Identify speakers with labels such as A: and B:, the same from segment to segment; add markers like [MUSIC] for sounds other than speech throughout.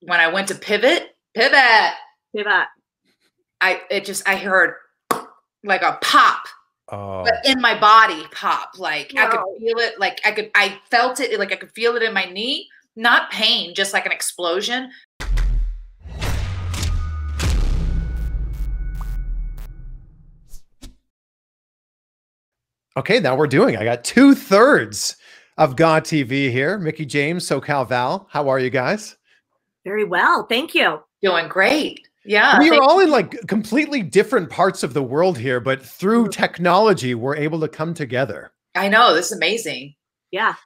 A: when I went to pivot, pivot,
B: pivot,
A: I it just I heard like a pop,
C: oh.
A: but in my body pop. Like I could feel it. Like I could I felt it. Like I could feel it in my knee. Not pain, just like an explosion.
C: Okay, now we're doing. I got two thirds of GAW TV here. Mickie James, SoCal Val. How are you guys?
B: Very well. Thank you.
A: Doing great. Yeah.
C: We are all in like completely different parts of the world here, but through mm-hmm. technology, we're able to come together.
A: I know. This is amazing.
B: Yeah.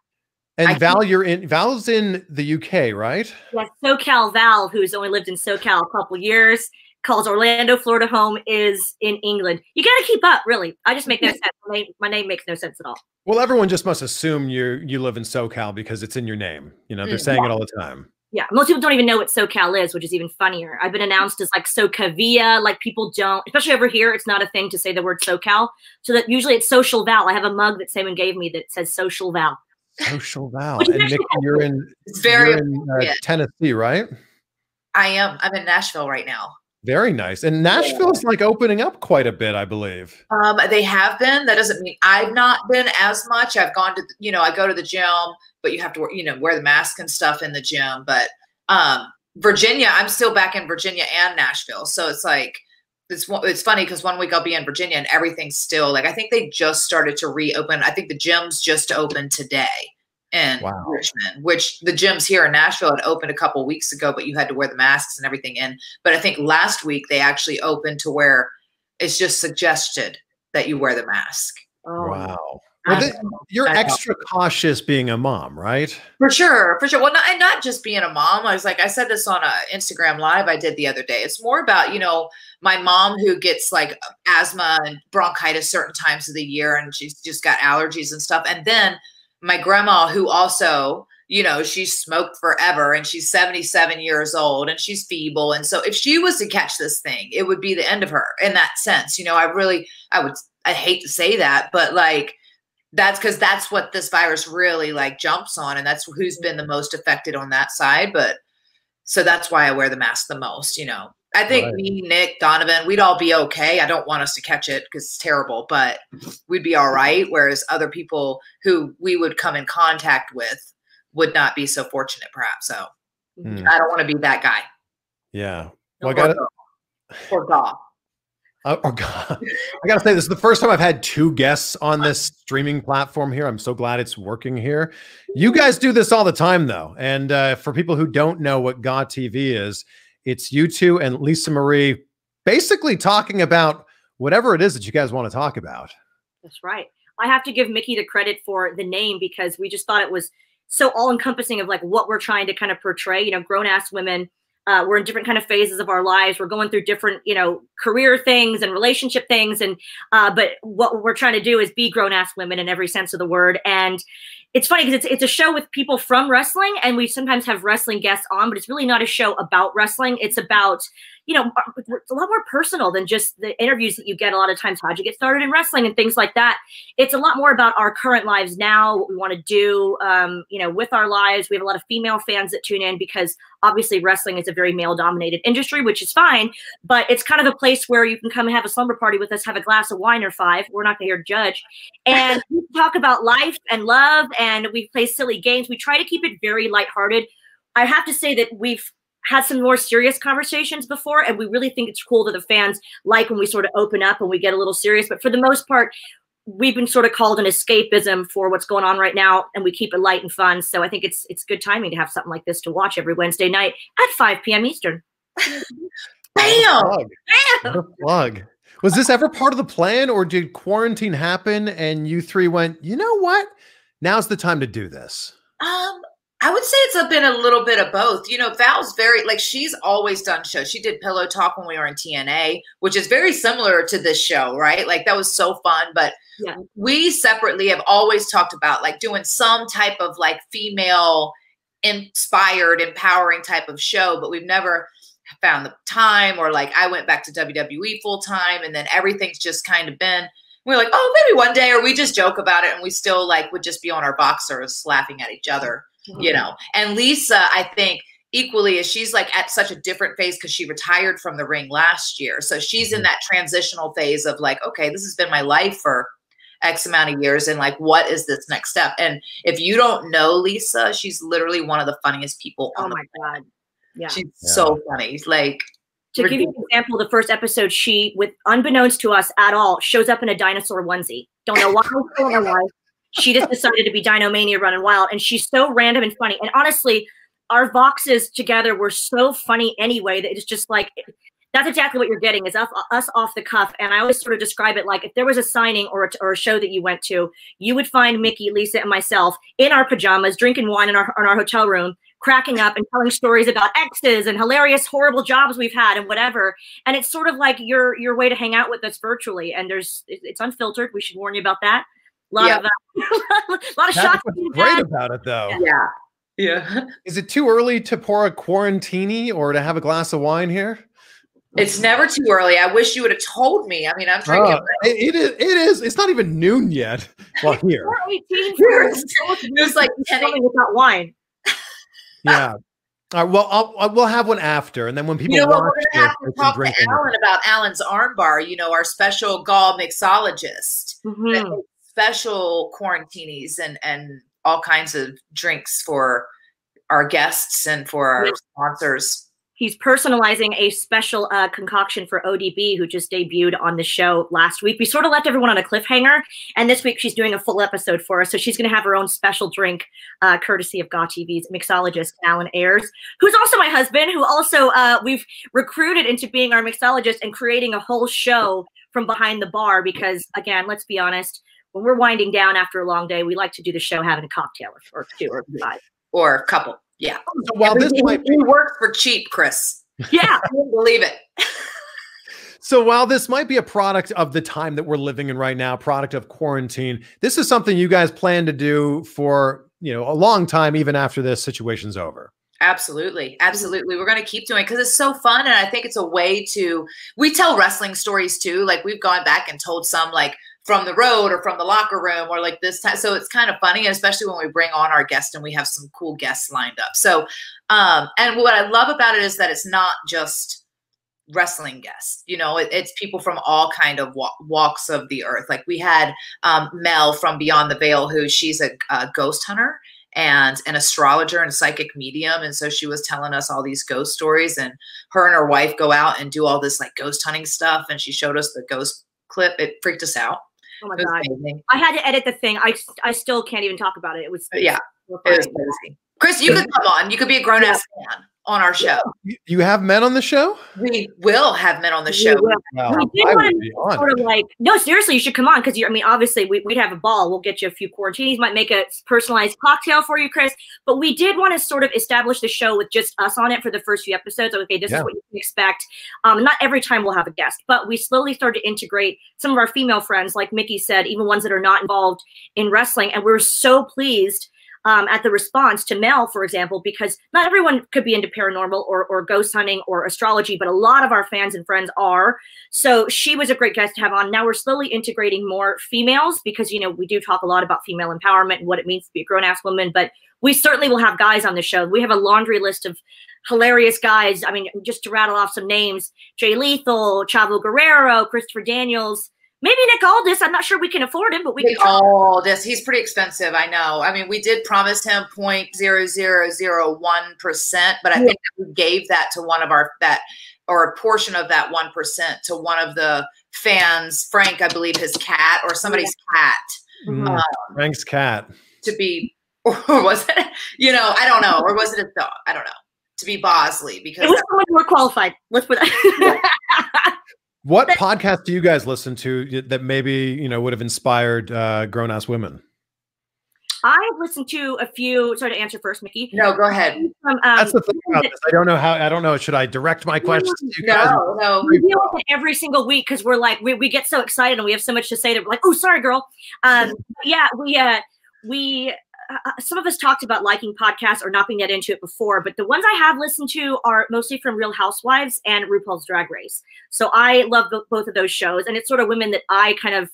C: And I Val, you're in Val's in the UK, right?
B: Yes, SoCal Val, who's only lived in SoCal a couple years, calls Orlando, Florida home, is in England. You got to keep up, really. I just make no [LAUGHS] sense. My name, my name, makes no sense at all.
C: Well, everyone just must assume you you live in SoCal because it's in your name. You know, they're mm, saying yeah. it all the time.
B: Yeah, most people don't even know what SoCal is, which is even funnier. I've been announced as like SoCavia, like people don't, especially over here, it's not a thing to say the word SoCal. So that usually it's Social Val. I have a mug that Simon gave me that says Social Val.
C: Social Val. and Nick, you're in,
A: it's very
C: in uh, Tennessee, right?
A: I am. I'm in Nashville right now.
C: Very nice. And Nashville's yeah. like opening up quite a bit, I believe.
A: Um, they have been. That doesn't mean I've not been as much. I've gone to, you know, I go to the gym, but you have to, you know, wear the mask and stuff in the gym. But um, Virginia, I'm still back in Virginia and Nashville. So it's like, it's it's funny because one week I'll be in Virginia and everything's still like I think they just started to reopen. I think the gyms just opened today in wow. Richmond, which the gyms here in Nashville had opened a couple weeks ago, but you had to wear the masks and everything in. But I think last week they actually opened to where it's just suggested that you wear the mask.
C: Oh. Wow. Well, you're extra cautious being a mom, right?
A: For sure, for sure. Well, not, and not just being a mom. I was like, I said this on a Instagram live I did the other day. It's more about, you know, my mom who gets like asthma and bronchitis certain times of the year, and she's just got allergies and stuff. And then my grandma who also you know she smoked forever and she's 77 years old and she's feeble and so if she was to catch this thing it would be the end of her in that sense you know i really i would i hate to say that but like that's because that's what this virus really like jumps on and that's who's been the most affected on that side but so that's why i wear the mask the most you know I think right. me, Nick, Donovan, we'd all be okay. I don't want us to catch it because it's terrible, but we'd be all right. Whereas other people who we would come in contact with would not be so fortunate, perhaps. So mm. I don't want to be that guy.
C: Yeah. Well, I got it.
A: Or God.
C: Oh, God. I got to say, this is the first time I've had two guests on this streaming platform here. I'm so glad it's working here. You guys do this all the time, though. And uh, for people who don't know what GAW TV is, it's you two and Lisa Marie basically talking about whatever it is that you guys want to talk about.
B: That's right. I have to give Mickie the credit for the name because we just thought it was so all encompassing of like what we're trying to kind of portray, you know, grown ass women. Uh, we're in different kind of phases of our lives. We're going through different, you know, career things and relationship things. And, uh, but what we're trying to do is be grown ass women in every sense of the word. And it's funny because it's it's a show with people from wrestling, and we sometimes have wrestling guests on, but it's really not a show about wrestling. It's about you know it's a lot more personal than just the interviews that you get a lot of times. How'd you get started in wrestling and things like that? It's a lot more about our current lives now, what we want to do, um, you know, with our lives. We have a lot of female fans that tune in because obviously wrestling is a very male dominated industry, which is fine, but it's kind of a place where you can come and have a slumber party with us, have a glass of wine or five. We're not going to hear judge, and [LAUGHS] we talk about life and love and we play silly games. We try to keep it very lighthearted. I have to say that we've had some more serious conversations before, and we really think it's cool that the fans like when we sort of open up and we get a little serious. But for the most part, we've been sort of called an escapism for what's going on right now, and we keep it light and fun. So I think it's it's good timing to have something like this to watch every Wednesday night at 5 p.m. Eastern. [LAUGHS]
A: Bam!
C: Bam! plug. Was this ever part of the plan, or did quarantine happen and you three went, you know what? now's the time to do this?
A: Um, I would say it's been a little bit of both. You know, Val's very like she's always done shows. She did Pillow Talk when we were in TNA, which is very similar to this show, right? Like that was so fun. But yeah. we separately have always talked about like doing some type of like female inspired, empowering type of show, but we've never found the time or like I went back to WWE full time and then everything's just kind of been we are like, oh, maybe one day, or we just joke about it, and we still like would just be on our boxers laughing at each other, mm-hmm. you know. And Lisa, I think equally is she's like at such a different phase because she retired from the ring last year. So she's in
C: Mhm.
A: that transitional phase of like, okay, this has been my life for X amount of years. And like, what is this next step? And if you don't know Lisa, she's literally one of the funniest people
B: Oh
A: on the
B: my god. Yeah.
A: She's
C: Yeah.
A: so funny. Like,
B: To give you an example, the first episode, she, with unbeknownst to us at all, shows up in a dinosaur onesie. Don't know why. don't know why. She just decided to be Dinomania running wild, and she's so random and funny. And honestly, our voxes together were so funny anyway that it's just like that's exactly what you're getting is us, us off the cuff. And I always sort of describe it like if there was a signing or a, or a show that you went to, you would find Mickie, Lisa, and myself in our pajamas, drinking wine in our in our hotel room, cracking up and telling stories about exes and hilarious, horrible jobs we've had and whatever. And it's sort of like your your way to hang out with us virtually. And there's it's unfiltered. We should warn you about that. A lot
A: Yeah.
B: of uh, a lot of
C: That's
B: shots.
C: what's great
B: had.
C: about it, though.
A: yeah. Yeah. [LAUGHS]
C: Is it too early to pour a quarantini or to have a glass of wine here?
A: It's never too early. I wish you would have told me. I mean, I'm drinking.
C: Uh, it- it is. It is. It's not even noon yet. [LAUGHS] Well, here,
B: We're 18
A: it was like 10
B: Something without wine. [LAUGHS]
C: yeah. All right. Well, I'll, I- we'll have one after, and then when people
A: You know what?
C: watch
A: We're gonna have
C: they
A: to talk to
C: drink it.
A: Alan about Alan's armbar. You know, our special GAW mixologist,
B: Mhm.
A: Special quarantinis and and all kinds of drinks for our guests and for our
B: Yeah.
A: sponsors.
B: He's personalizing a special uh, concoction for ODB, who just debuted on the show last week. We sort of left everyone on a cliffhanger, and this week she's doing a full episode for us. So she's going to have her own special drink, uh, courtesy of Gaw TV's mixologist Alan Ayers, who's also my husband, who also uh, we've recruited into being our mixologist and creating a whole show from behind the bar. Because again, let's be honest, when we're winding down after a long day, we like to do the show having a cocktail or, or two or five.
A: Or a couple. Yeah.
C: So while this
A: Everything-
C: might be,
A: he works for cheap, Chris.
B: Yeah. [LAUGHS]
A: I wouldn't believe it.
C: so while this might be a product of the time that we're living in right now, product of quarantine, this is something you guys plan to do for you know a long time, even after this situation's over.
A: Absolutely. Absolutely. We're going to keep doing it because it's so fun. And I think it's a way to, we tell wrestling stories too. Like we've gone back and told some like from the road or from the locker room or like this time. So it's kind of funny, especially when we bring on our guest and we have some cool guests lined up. So, um, and what I love about it is that it's not just wrestling guests you know it, it's people from all kind of wa- walks of the earth like we had um, mel from beyond the veil who she's a, a ghost hunter and an astrologer and psychic medium and so she was telling us all these ghost stories and her and her wife go out and do all this like ghost hunting stuff and she showed us the ghost clip it freaked us out
B: Oh my god.
A: amazing.
B: I had to edit the thing. I I still can't even talk about it. It was
A: yeah. it was chris you could come on. You could be a grown-ass man on our show
C: You- You have men on the show?
A: we will have men on the show
B: will.
C: Well,
B: We did wanna
C: would be on.
B: Sort of like no, seriously, you should come on because you. I mean, obviously, we, we'd have a ball. We'll get you a few quarantinis. Might make a personalized cocktail for you, Chris. But we did want to sort of establish the show with just us on it for the first few episodes. Okay, this
C: Yeah.
B: is what you can expect. Um, not every time we'll have a guest, but we slowly started to integrate some of our female friends, like Mickie said, even ones that are not involved in wrestling, and we're so pleased um, at the response to Mel, for example, because not everyone could be into paranormal or, or ghost hunting or astrology, but a lot of our fans and friends are. So she was a great guest to have on. Now we're slowly integrating more females because, you know, we do talk a lot about female empowerment and what it means to be a grown ass woman, but we certainly will have guys on the show. We have a laundry list of hilarious guys. I mean, just to rattle off some names Jay Lethal, Chavo Guerrero, Christopher Daniels, maybe Nick Aldis. I'm not sure we can afford him, but we can try.
A: Oh, this he's pretty expensive. I know. I mean, we did promise him 0.0001 percent, but I
B: Yeah.
A: think that we gave that to one of our that or a portion of that one percent to one of the fans, Frank, I believe his cat or somebody's cat
B: Mm-hmm.
C: Mm, Frank's cat.
A: to be, [LAUGHS] or was it? You know, I don't know, or was it his dog? I don't know. To be Bosley because
B: It was someone more qualified. Let's put that. [LAUGHS]
C: What podcast do you guys listen to that maybe you know would have inspired uh, grown ass women?
B: I listened to a few. Sorry to answer first, Mickie.
A: no, go ahead.
B: From, um,
C: That's the thing about this. I don't know how. I don't know. Should I direct my questions to you guys?
A: No, no.
B: we deal with it every single week because we're like we, we get so excited and we have so much to say that we're like oh sorry girl um yeah we uh we uh, some of us talked about liking podcasts or not being that into it before but the ones i have listened to are mostly from real housewives and rupaul's drag race so i love the, both of those shows and it's sort of women that i kind of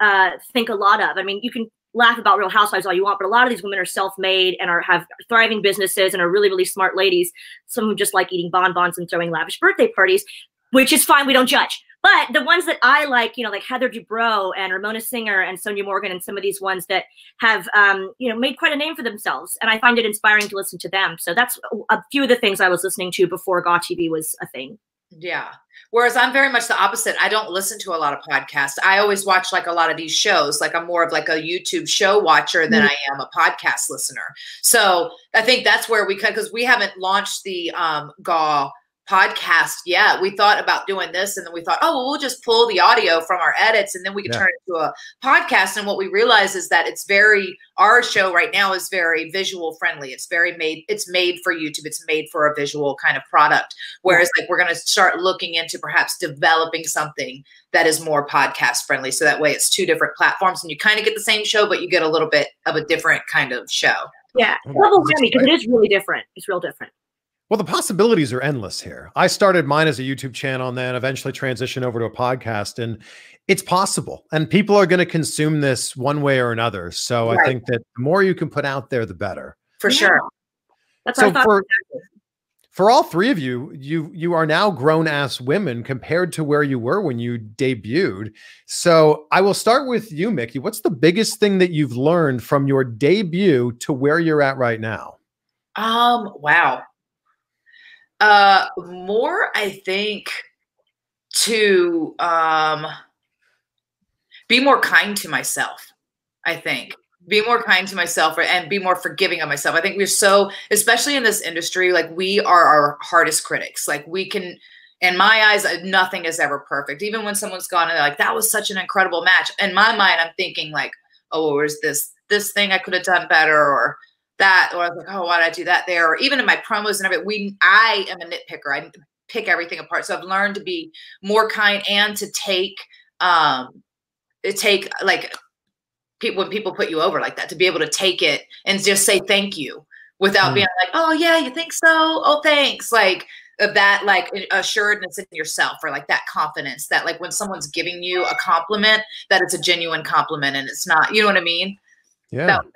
B: uh think a lot of i mean you can laugh about Real Housewives all you want, but a lot of these women are self-made and are have thriving businesses and are really really smart ladies. Some who just like eating bonbons and throwing lavish birthday parties, which is fine. We don't judge. But the ones that I like, you know, like Heather Dubrow and Ramona Singer and Sonja Morgan and some of these ones that have, um, you know, made quite a name for themselves. And I find it inspiring to listen to them. So that's a few of the things I was listening to before Gaw TV was a thing.
A: Yeah. Whereas I'm very much the opposite. I don't listen to a lot of podcasts. I always watch like a lot of these shows. Like I'm more of like a YouTube show watcher than mm-hmm. I am a podcast listener. So I think that's where we could, because we haven't launched the um Gaw podcast yet. We thought about doing this and then we thought, oh, well, we'll just pull the audio from our edits and then we can yeah. turn it into a podcast. And what we realize is that it's very, our show right now is very visual friendly. It's very made, it's made for YouTube. It's made for a visual kind of product. Whereas like we're going to start looking into perhaps developing something that is more podcast friendly. So that way it's two different platforms and you kind of get the same show, but you get a little bit of a different kind of show.
B: Yeah. Double whammy because it is really different. It's real different.
C: Well, the possibilities are endless here. I started mine as a YouTube channel and then eventually transitioned over to a podcast, and it's possible. And people are going to consume this one way or another. So right. I think that the more you can put out there, the better.
A: For yeah. sure.
B: That's so
C: for for all three of you, you you are now grown ass women compared to where you were when you debuted. So I will start with you, Mickie. What's the biggest thing that you've learned from your debut to where you're at right now?
A: Um, wow. Uh, more, I think, to um, be more kind to myself. I think be more kind to myself and be more forgiving of myself. I think we're so, especially in this industry, like we are our hardest critics. Like we can, in my eyes, uh, nothing is ever perfect. Even when someone's gone and they're like, that was such an incredible match. In my mind, I'm thinking like, oh, where's this this thing I could have done better, or that or I was like, oh, why did I do that there? Or even in my promos and everything, we I am a nitpicker. I pick everything apart. So I've learned to be more kind and to take um take like people when people put you over like that, to be able to take it and just say thank you without mm. being like, oh yeah, you think so? Oh, thanks. Like of that like assuredness in yourself or like that confidence that like when someone's giving you a compliment that it's a genuine compliment and it's not you know what i mean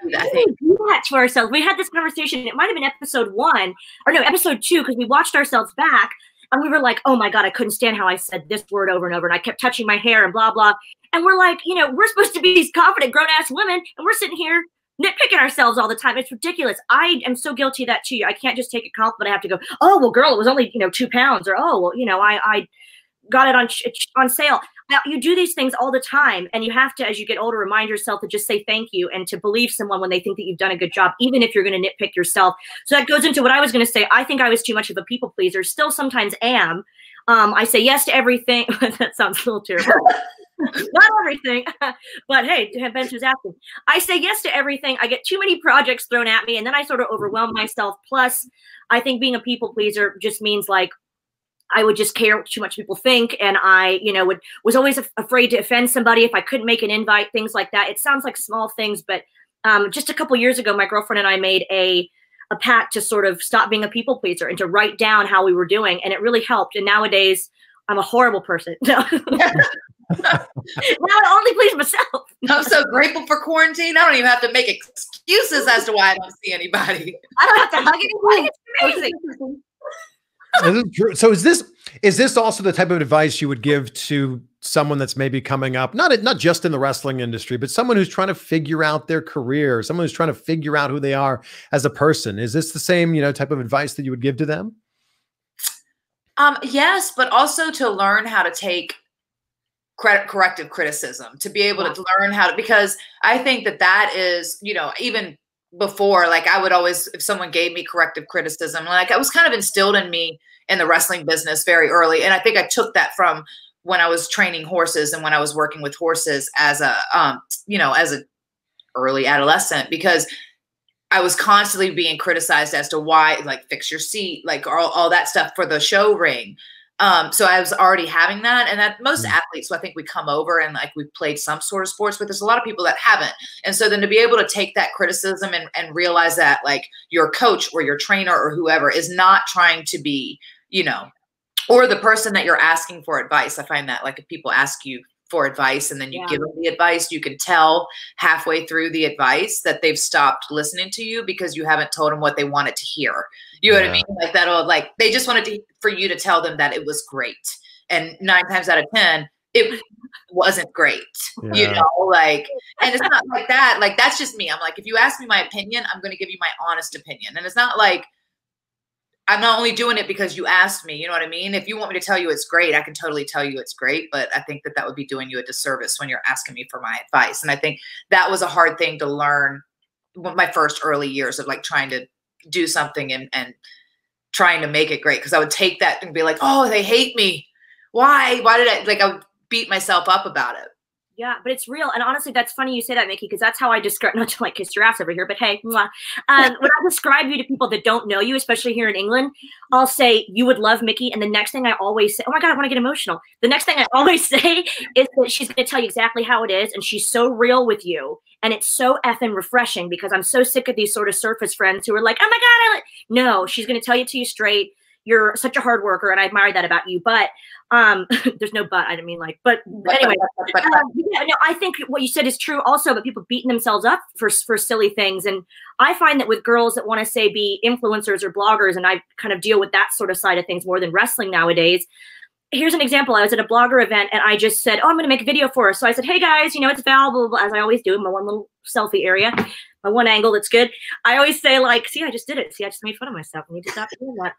C: yeah.
B: We do that to ourselves. We had this conversation. It might have been episode one or no, episode two, because we watched ourselves back and we were like, oh my God, I couldn't stand how I said this word over and over. And I kept touching my hair and blah, blah. And we're like, you know, we're supposed to be these confident grown ass women and we're sitting here nitpicking ourselves all the time. It's ridiculous. I am so guilty of that too. I can't just take a compliment. I have to go, oh, well, girl, it was only, you know, two pounds or, oh, well, you know, I, I got it on, on sale. Now, you do these things all the time, and you have to, as you get older, remind yourself to just say thank you and to believe someone when they think that you've done a good job, even if you're going to nitpick yourself. So that goes into what I was going to say. I think I was too much of a people pleaser, still sometimes am. Um, I say yes to everything. [LAUGHS] that sounds a little terrible. [LAUGHS] Not everything, [LAUGHS] but hey, Ben was asking. I say yes to everything. I get too many projects thrown at me, and then I sort of overwhelm myself. Plus, I think being a people pleaser just means like I would just care too much people think, and I, you know, would was always af- afraid to offend somebody if I couldn't make an invite, things like that. It sounds like small things, but um, just a couple years ago, my girlfriend and I made a a pact to sort of stop being a people pleaser and to write down how we were doing, and it really helped. And nowadays, I'm a horrible person. [LAUGHS] No. [LAUGHS] now I only please myself. [LAUGHS]
A: I'm so grateful for quarantine. I don't even have to make excuses as to why I don't see anybody.
B: I don't have to hug anybody. It's amazing
C: so is this is this also the type of advice you would give to someone that's maybe coming up not not just in the wrestling industry but someone who's trying to figure out their career someone who's trying to figure out who they are as a person? Is this the same you know type of advice that you would give to them?
A: Um yes but also to learn how to take credit corrective criticism to be able to learn how to because i think that that is you know even before like i would always if someone gave me corrective criticism like it was kind of instilled in me in the wrestling business very early and i think i took that from when i was training horses and when i was working with horses as a um you know as a early adolescent because i was constantly being criticized as to why like fix your seat like all, all that stuff for the show ring um, so I was already having that, and that most mm. athletes, so I think we come over and like we've played some sort of sports, but there's a lot of people that haven't. And so then to be able to take that criticism and, and realize that like your coach or your trainer or whoever is not trying to be, you know, or the person that you're asking for advice. I find that like if people ask you for advice and then you
B: Yeah.
A: give them the advice, you can tell halfway through the advice that they've stopped listening to you because you haven't told them what they wanted to hear. You know what I mean? Like that'll like they just wanted to for you to tell them that it was great. And nine times out of ten, it [LAUGHS] wasn't great. You know, like and it's not like that. Like that's just me. I'm like, if you ask me my opinion, I'm gonna give you my honest opinion. And it's not like I'm not only doing it because you asked me, you know what I mean? If you want me to tell you it's great, I can totally tell you it's great, but I think that that would be doing you a disservice when you're asking me for my advice. And I think that was a hard thing to learn my first early years of like trying to do something and and trying to make it great because I would take that and be like, "Oh, they hate me. Why? Why did I like I would beat myself up about it."
B: Yeah, but it's real. And honestly, that's funny you say that, Mickie, because that's how I describe, [LAUGHS] not to like kiss your ass over here, but hey, mwah. Um, when I describe you to people that don't know you, especially here in England, I'll say, you would love Mickie. And the next thing I always say, oh my God, I want to get emotional. The next thing I [LAUGHS] always say is that she's going to tell you exactly how it is. And she's so real with you. And it's so effing refreshing because I'm so sick of these sort of surface friends who are like, oh my God, I no, she's going to tell you to you straight. You're such a hard worker. And I admire that about you. But um, [LAUGHS] there's no but, I didn't mean like, but, but anyway,
A: But- but-
B: um, yeah, no, I think what you said is true also, but people beating themselves up for for silly things. And I find that with girls that want to say be influencers or bloggers, and I kind of deal with that sort of side of things more than wrestling nowadays. Here's an example. I was at a blogger event and I just said, Oh, I'm going to make a video for us. So I said, Hey guys, you know, it's Val, blah, blah, blah, as I always do in my one little selfie area, my one angle that's good. I always say, like, see, I just did it. See, I just made fun of myself. I need to stop doing that.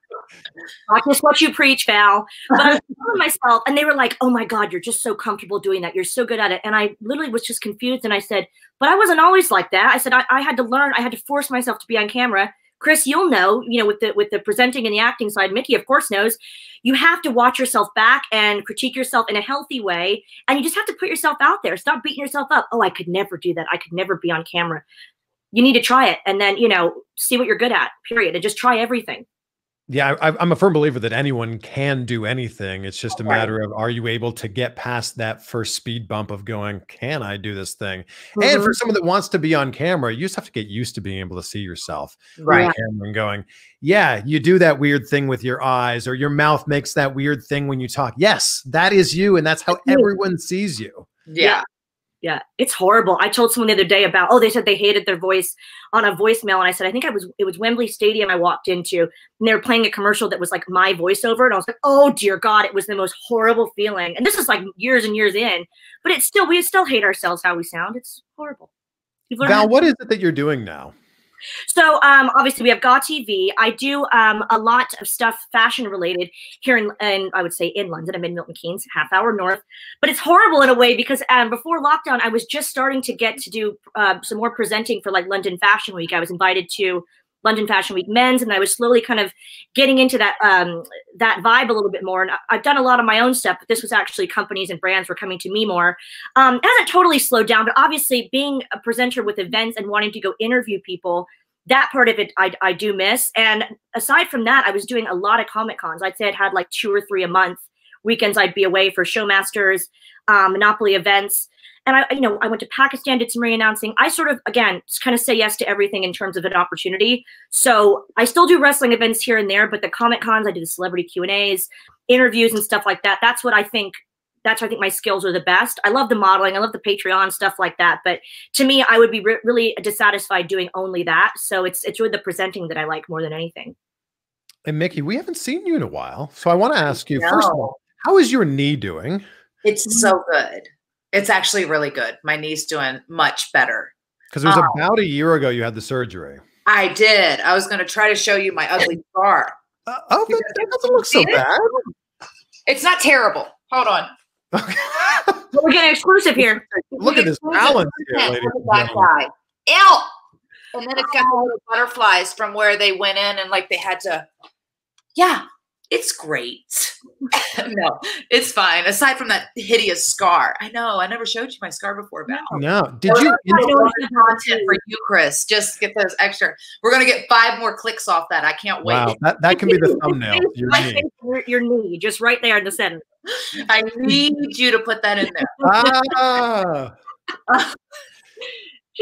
B: Practice what you preach, Val. But I was telling myself, and they were like, "Oh my God, you're just so comfortable doing that. You're so good at it." And I literally was just confused, and I said, "But I wasn't always like that." I said, "I, I had to learn. I had to force myself to be on camera." Chris, you'll know, you know, with the with the presenting and the acting side. Mickie, of course, knows. You have to watch yourself back and critique yourself in a healthy way, and you just have to put yourself out there. Stop beating yourself up. Oh, I could never do that. I could never be on camera. You need to try it, and then you know, see what you're good at. Period, and just try everything.
C: Yeah, I, I'm a firm believer that anyone can do anything. It's just a matter of are you able to get past that first speed bump of going, can I do this thing? And for mm-hmm. someone that wants to be on camera, you just have to get used to being able to see yourself on
A: Right.
C: camera and going, yeah, you do that weird thing with your eyes, or your mouth makes that weird thing when you talk. Yes, that is you, and that's how everyone sees you.
A: Yeah.
B: Yeah, it's horrible. I told someone the other day about, oh, they said they hated their voice on a voicemail. And I said, I think I was, it was Wembley Stadium I walked into and they were playing a commercial that was like my voiceover. And I was like, oh dear God, it was the most horrible feeling. And this is like years and years in, but it's still, we still hate ourselves how we sound. It's horrible.
C: Val, what is it that you're doing now?
B: So um, obviously we have Gaw TV. I do um, a lot of stuff fashion related here in, in I would say in London. I'm in Milton Keynes, half hour north. But it's horrible in a way because um, before lockdown, I was just starting to get to do uh, some more presenting for like London Fashion Week. I was invited to London Fashion Week Men's, and I was slowly kind of getting into that um, that vibe a little bit more. And I've done a lot of my own stuff, but this was actually companies and brands were coming to me more. Um, it hasn't totally slowed down, but obviously being a presenter with events and wanting to go interview people, that part of it I, I do miss. And aside from that, I was doing a lot of Comic Cons. I'd say I'd had like two or three a month. Weekends I'd be away for Showmasters, um, Monopoly events. And I, you know, I went to Pakistan, did some re-announcing. I sort of, again, kind of say yes to everything in terms of an opportunity. So I still do wrestling events here and there, but the Comic Cons, I do the celebrity Q and A's, interviews and stuff like that. That's what I think. That's where I think my skills are the best. I love the modeling, I love the Patreon stuff like that. But to me, I would be re- really dissatisfied doing only that. So it's it's really the presenting that I like more than anything.
C: And Mickey, we haven't seen you in a while. So I want to ask you, first of all, how is your knee doing?
A: It's so good. It's actually really good. My knee's doing much better.
C: Because it was
A: Oh.
C: about a year ago you had the surgery.
A: I did. I was going to try to show you my ugly scar.
C: Uh, oh, that, that doesn't look so
A: it?
C: bad.
A: It's not terrible. Hold on. [LAUGHS]
B: We're getting exclusive here.
C: Look at this balance here,
A: Look
C: ladies and gentlemen.
A: guy. Ew. And then it's got the little butterflies from where they went in and like they had to. Yeah, it's great. [LAUGHS] no, it's fine. Aside from that hideous scar. I know. I never showed you my scar before, Val.
C: No, did
A: Well,
C: you?
B: I know
A: bonus
B: it's not
A: content for you, Chris. Just get those extra. We're gonna get five more clicks off that. I can't wait.
C: Wow, that, that can be the thumbnail. Your knee.
B: your, your knee, just right there in the center.
A: I need you to put that in there. [LAUGHS]
C: Ah, [LAUGHS]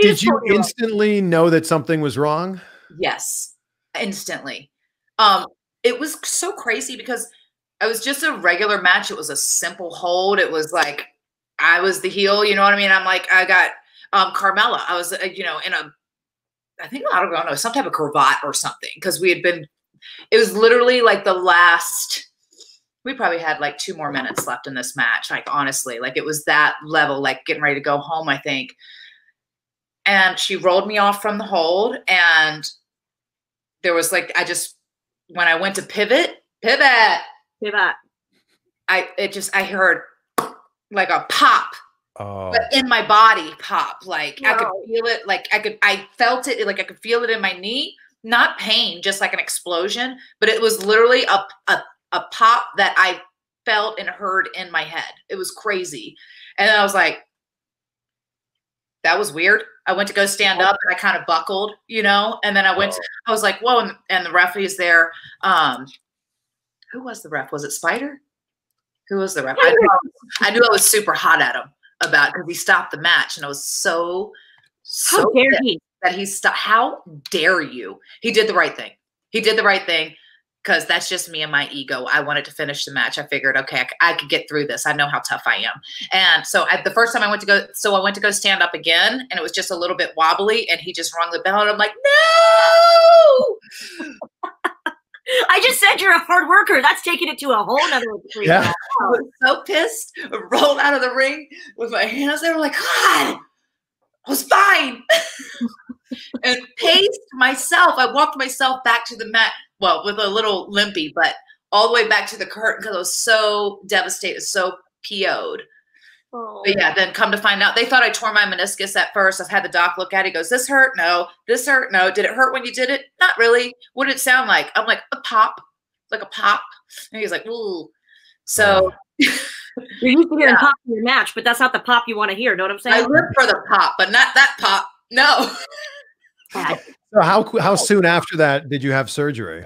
C: did you
B: totally right.
C: instantly know that something was wrong?
A: Yes, instantly. Um, it was so crazy because it was just a regular match. It was a simple hold. It was like I was the heel. You know what I mean? I'm like, I got um, Carmella. I was, uh, you know, in a, I think I don't know, some type of cravat or something because we had been. It was literally like the last. We probably had like two more minutes left in this match. Like honestly, like it was that level, like getting ready to go home. I think. And she rolled me off from the hold, and there was like I just when I went to pivot, pivot,
B: pivot.
A: I it just I heard like a pop
C: Oh.
A: but in my body pop like i could feel it like i could i felt it like i could feel it in my knee not pain just like an explosion but it was literally a, a, a pop that i felt and heard in my head. It was crazy. And then i was like that was weird. I went to go stand up and i kind of buckled you know? And then i went to, i was like whoa and, and the referee's there um who was the ref was it spider who was the ref I knew I was, I knew I was super hot at him about because he stopped the match and I was so
B: How dare he?
A: that he stopped. How dare you? He did the right thing. He did the right thing because that's just me and my ego. I wanted to finish the match. I figured, okay, I could get through this. I know how tough I am. And so I, the first time I went to go, so I went to go stand up again, and it was just a little bit wobbly, and he just rung the bell, and I'm like, no. [LAUGHS]
B: I just said you're a hard worker. That's taking it to a whole nother degree.
C: Yeah.
A: I was so pissed. I rolled out of the ring with my hands. They were like, oh God, I was fine. [LAUGHS] and paced myself. I walked myself back to the mat. Well, with a little limpy, but all the way back to the curtain because I was so devastated, so PO'd.
B: Oh.
A: But yeah, then come to find out, they thought I tore my meniscus at first. I've had the doc look at it. He goes, This hurt? No. This hurt? No. Did it hurt when you did it? Not really. What did it sound like? I'm like, A pop, like a pop. And he's like, Ooh. So [LAUGHS]
B: You're used to hearing
A: Yeah.
B: pop in your match, but that's not the pop you want to hear. Know what I'm saying?
A: I
B: saying?
A: live for the pop, but not that pop. No.
C: So how how soon after that did you have surgery?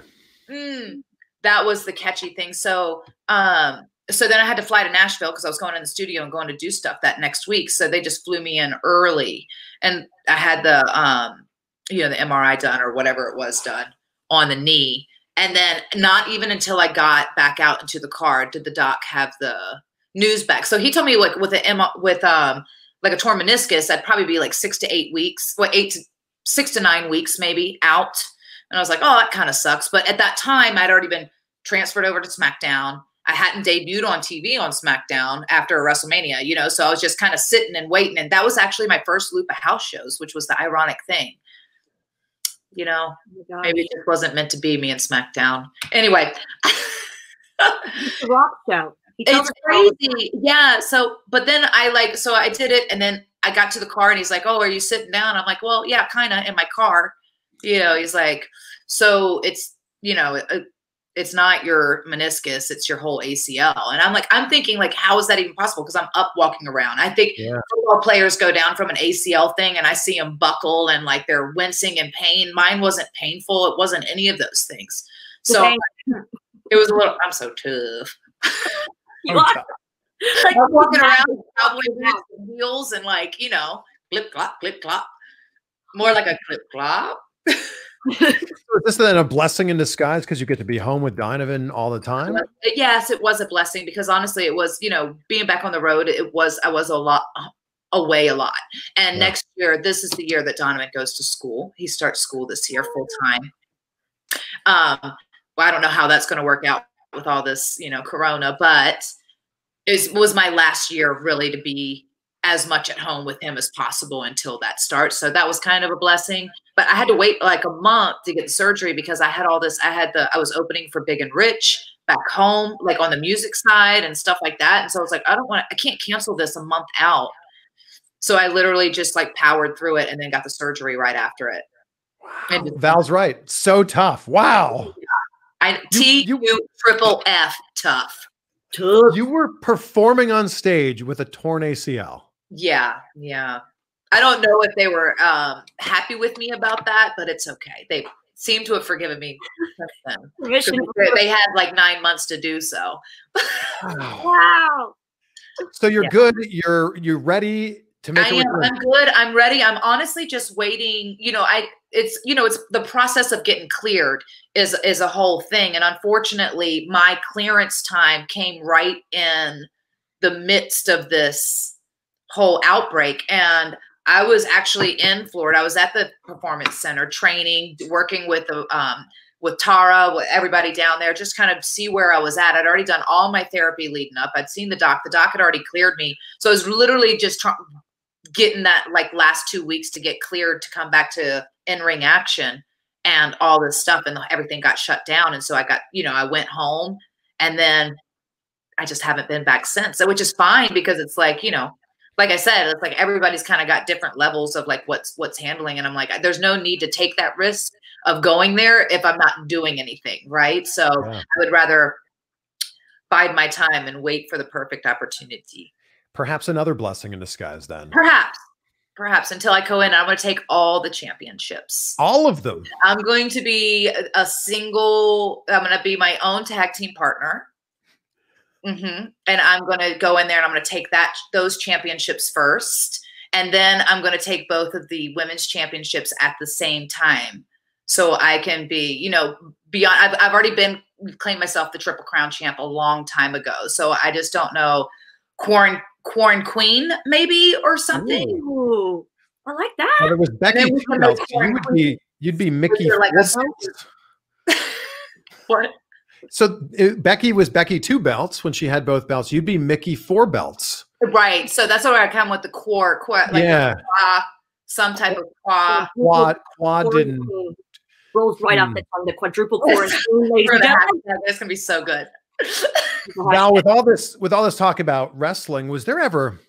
A: Mm, that was the catchy thing. So, um, so then I had to fly to Nashville because I was going in the studio and going to do stuff that next week. So they just flew me in early, and I had the um, you know, the MRI done or whatever it was done on the knee. And then not even until I got back out into the car did the doc have the news back. So he told me like with a M with um like a torn meniscus, I'd probably be like six to eight weeks, what eight to six to nine weeks maybe out. And I was like, oh, that kind of sucks. But at that time, I'd already been transferred over to SmackDown. I hadn't debuted on TV on SmackDown after WrestleMania, you know, so I was just kind of sitting and waiting. And that was actually my first loop of house shows, which was the ironic thing. You know,
B: Oh
A: maybe it just wasn't meant to be me and SmackDown. Anyway,
B: It's a rock show.
A: It's
B: us all the
A: crazy. Yeah. So, but then I like, so I did it and then I got to the car and he's like, Oh, are you sitting down? I'm like, Well, yeah, kind of in my car. You know, he's like, So it's, you know, uh, it's not your meniscus, it's your whole ACL. And I'm like, I'm thinking, like, how is that even possible? Because I'm up walking around. I think
C: Yeah.
A: football players go down from an ACL thing and I see them buckle and like they're wincing in pain. Mine wasn't painful. It wasn't any of those things. So
B: Thank
A: it was a little, I'm so tough. [LAUGHS]
B: You are. [LAUGHS] Like,
A: I'm walking around with cowboy boots and heels and like, you know, clip clop, clip clop. More like a clip clop. [LAUGHS]
C: Is this then a blessing in disguise because you get to be home with Donovan all the time?
A: Yes, it was a blessing because honestly, it was, you know, being back on the road, it was, I was a lot away a lot. And
C: Yeah.
A: next year, this is the year that Donovan goes to school. He starts school this year full time. Um, well, I don't know how that's going to work out with all this, you know, Corona, but it was my last year really to be as much at home with him as possible until that starts. So that was kind of a blessing. But I had to wait like a month to get the surgery because I had all this. I had the I was opening for Big and Rich back home, like on the music side and stuff like that. And so I was like, I don't want I can't cancel this a month out. So I literally just like powered through it and then got the surgery right after it. And
C: Val's right. So tough. Wow.
A: I T U triple F tough.
C: You were performing on stage with a torn ACL.
A: Yeah, yeah. I don't know if they were um, happy with me about that, but it's okay. They seem to have forgiven me since then. 'Cause
B: Permission.
A: They they had like nine months to do so.
B: Wow.
C: So you're
A: Yeah.
C: good. You're you're ready to make
A: I
C: a
A: am.
C: return.
A: I'm good. I'm ready. I'm honestly just waiting. You know, I it's you know it's the process of getting cleared is is a whole thing, and unfortunately, my clearance time came right in the midst of this whole outbreak. And I was actually in Florida. I was at the performance center training, working with um, with Tara, with everybody down there, just kind of see where I was at. I'd already done all my therapy leading up. I'd seen the doc. The doc had already cleared me, so I was literally just getting that like last two weeks to get cleared to come back to in ring action and all this stuff, and everything got shut down. And so I got, you know, I went home, and then I just haven't been back since. Which is fine because it's like, you know, like I said, it's like everybody's kind of got different levels of like what's what's handling, and I'm like, there's no need to take that risk of going there if I'm not doing anything, right? So yeah. I would rather bide my time and wait for the perfect opportunity.
C: Perhaps another blessing in disguise, then.
A: Perhaps, perhaps until I go in, I'm going to take all the championships,
C: all of them.
A: I'm going to be a single. I'm going to be my own tag team partner. Mm-hmm. And I'm going to go in there and I'm going to take that those championships first, and then I'm going to take both of the women's championships at the same time, so I can be, you know, beyond. I've I've already been claimed myself the Triple Crown champ a long time ago, so I just don't know. Quarant Corn Queen maybe or something.
B: Ooh, I like that.
C: Well, there was Becky. You would be you'd be Mickie. Like
A: what?
C: So it, Becky was Becky two belts when she had both belts. You'd be Mickie four belts.
A: Right. So that's where I come with the core, core like
C: yeah.
A: Qua, some type of quad.
C: Quad, quad didn't.
B: Rolls right hmm. off the tongue. The quadruple core. [LAUGHS]
A: That's gonna be so good. [LAUGHS]
C: now, with all this, with all this talk about wrestling, was there ever,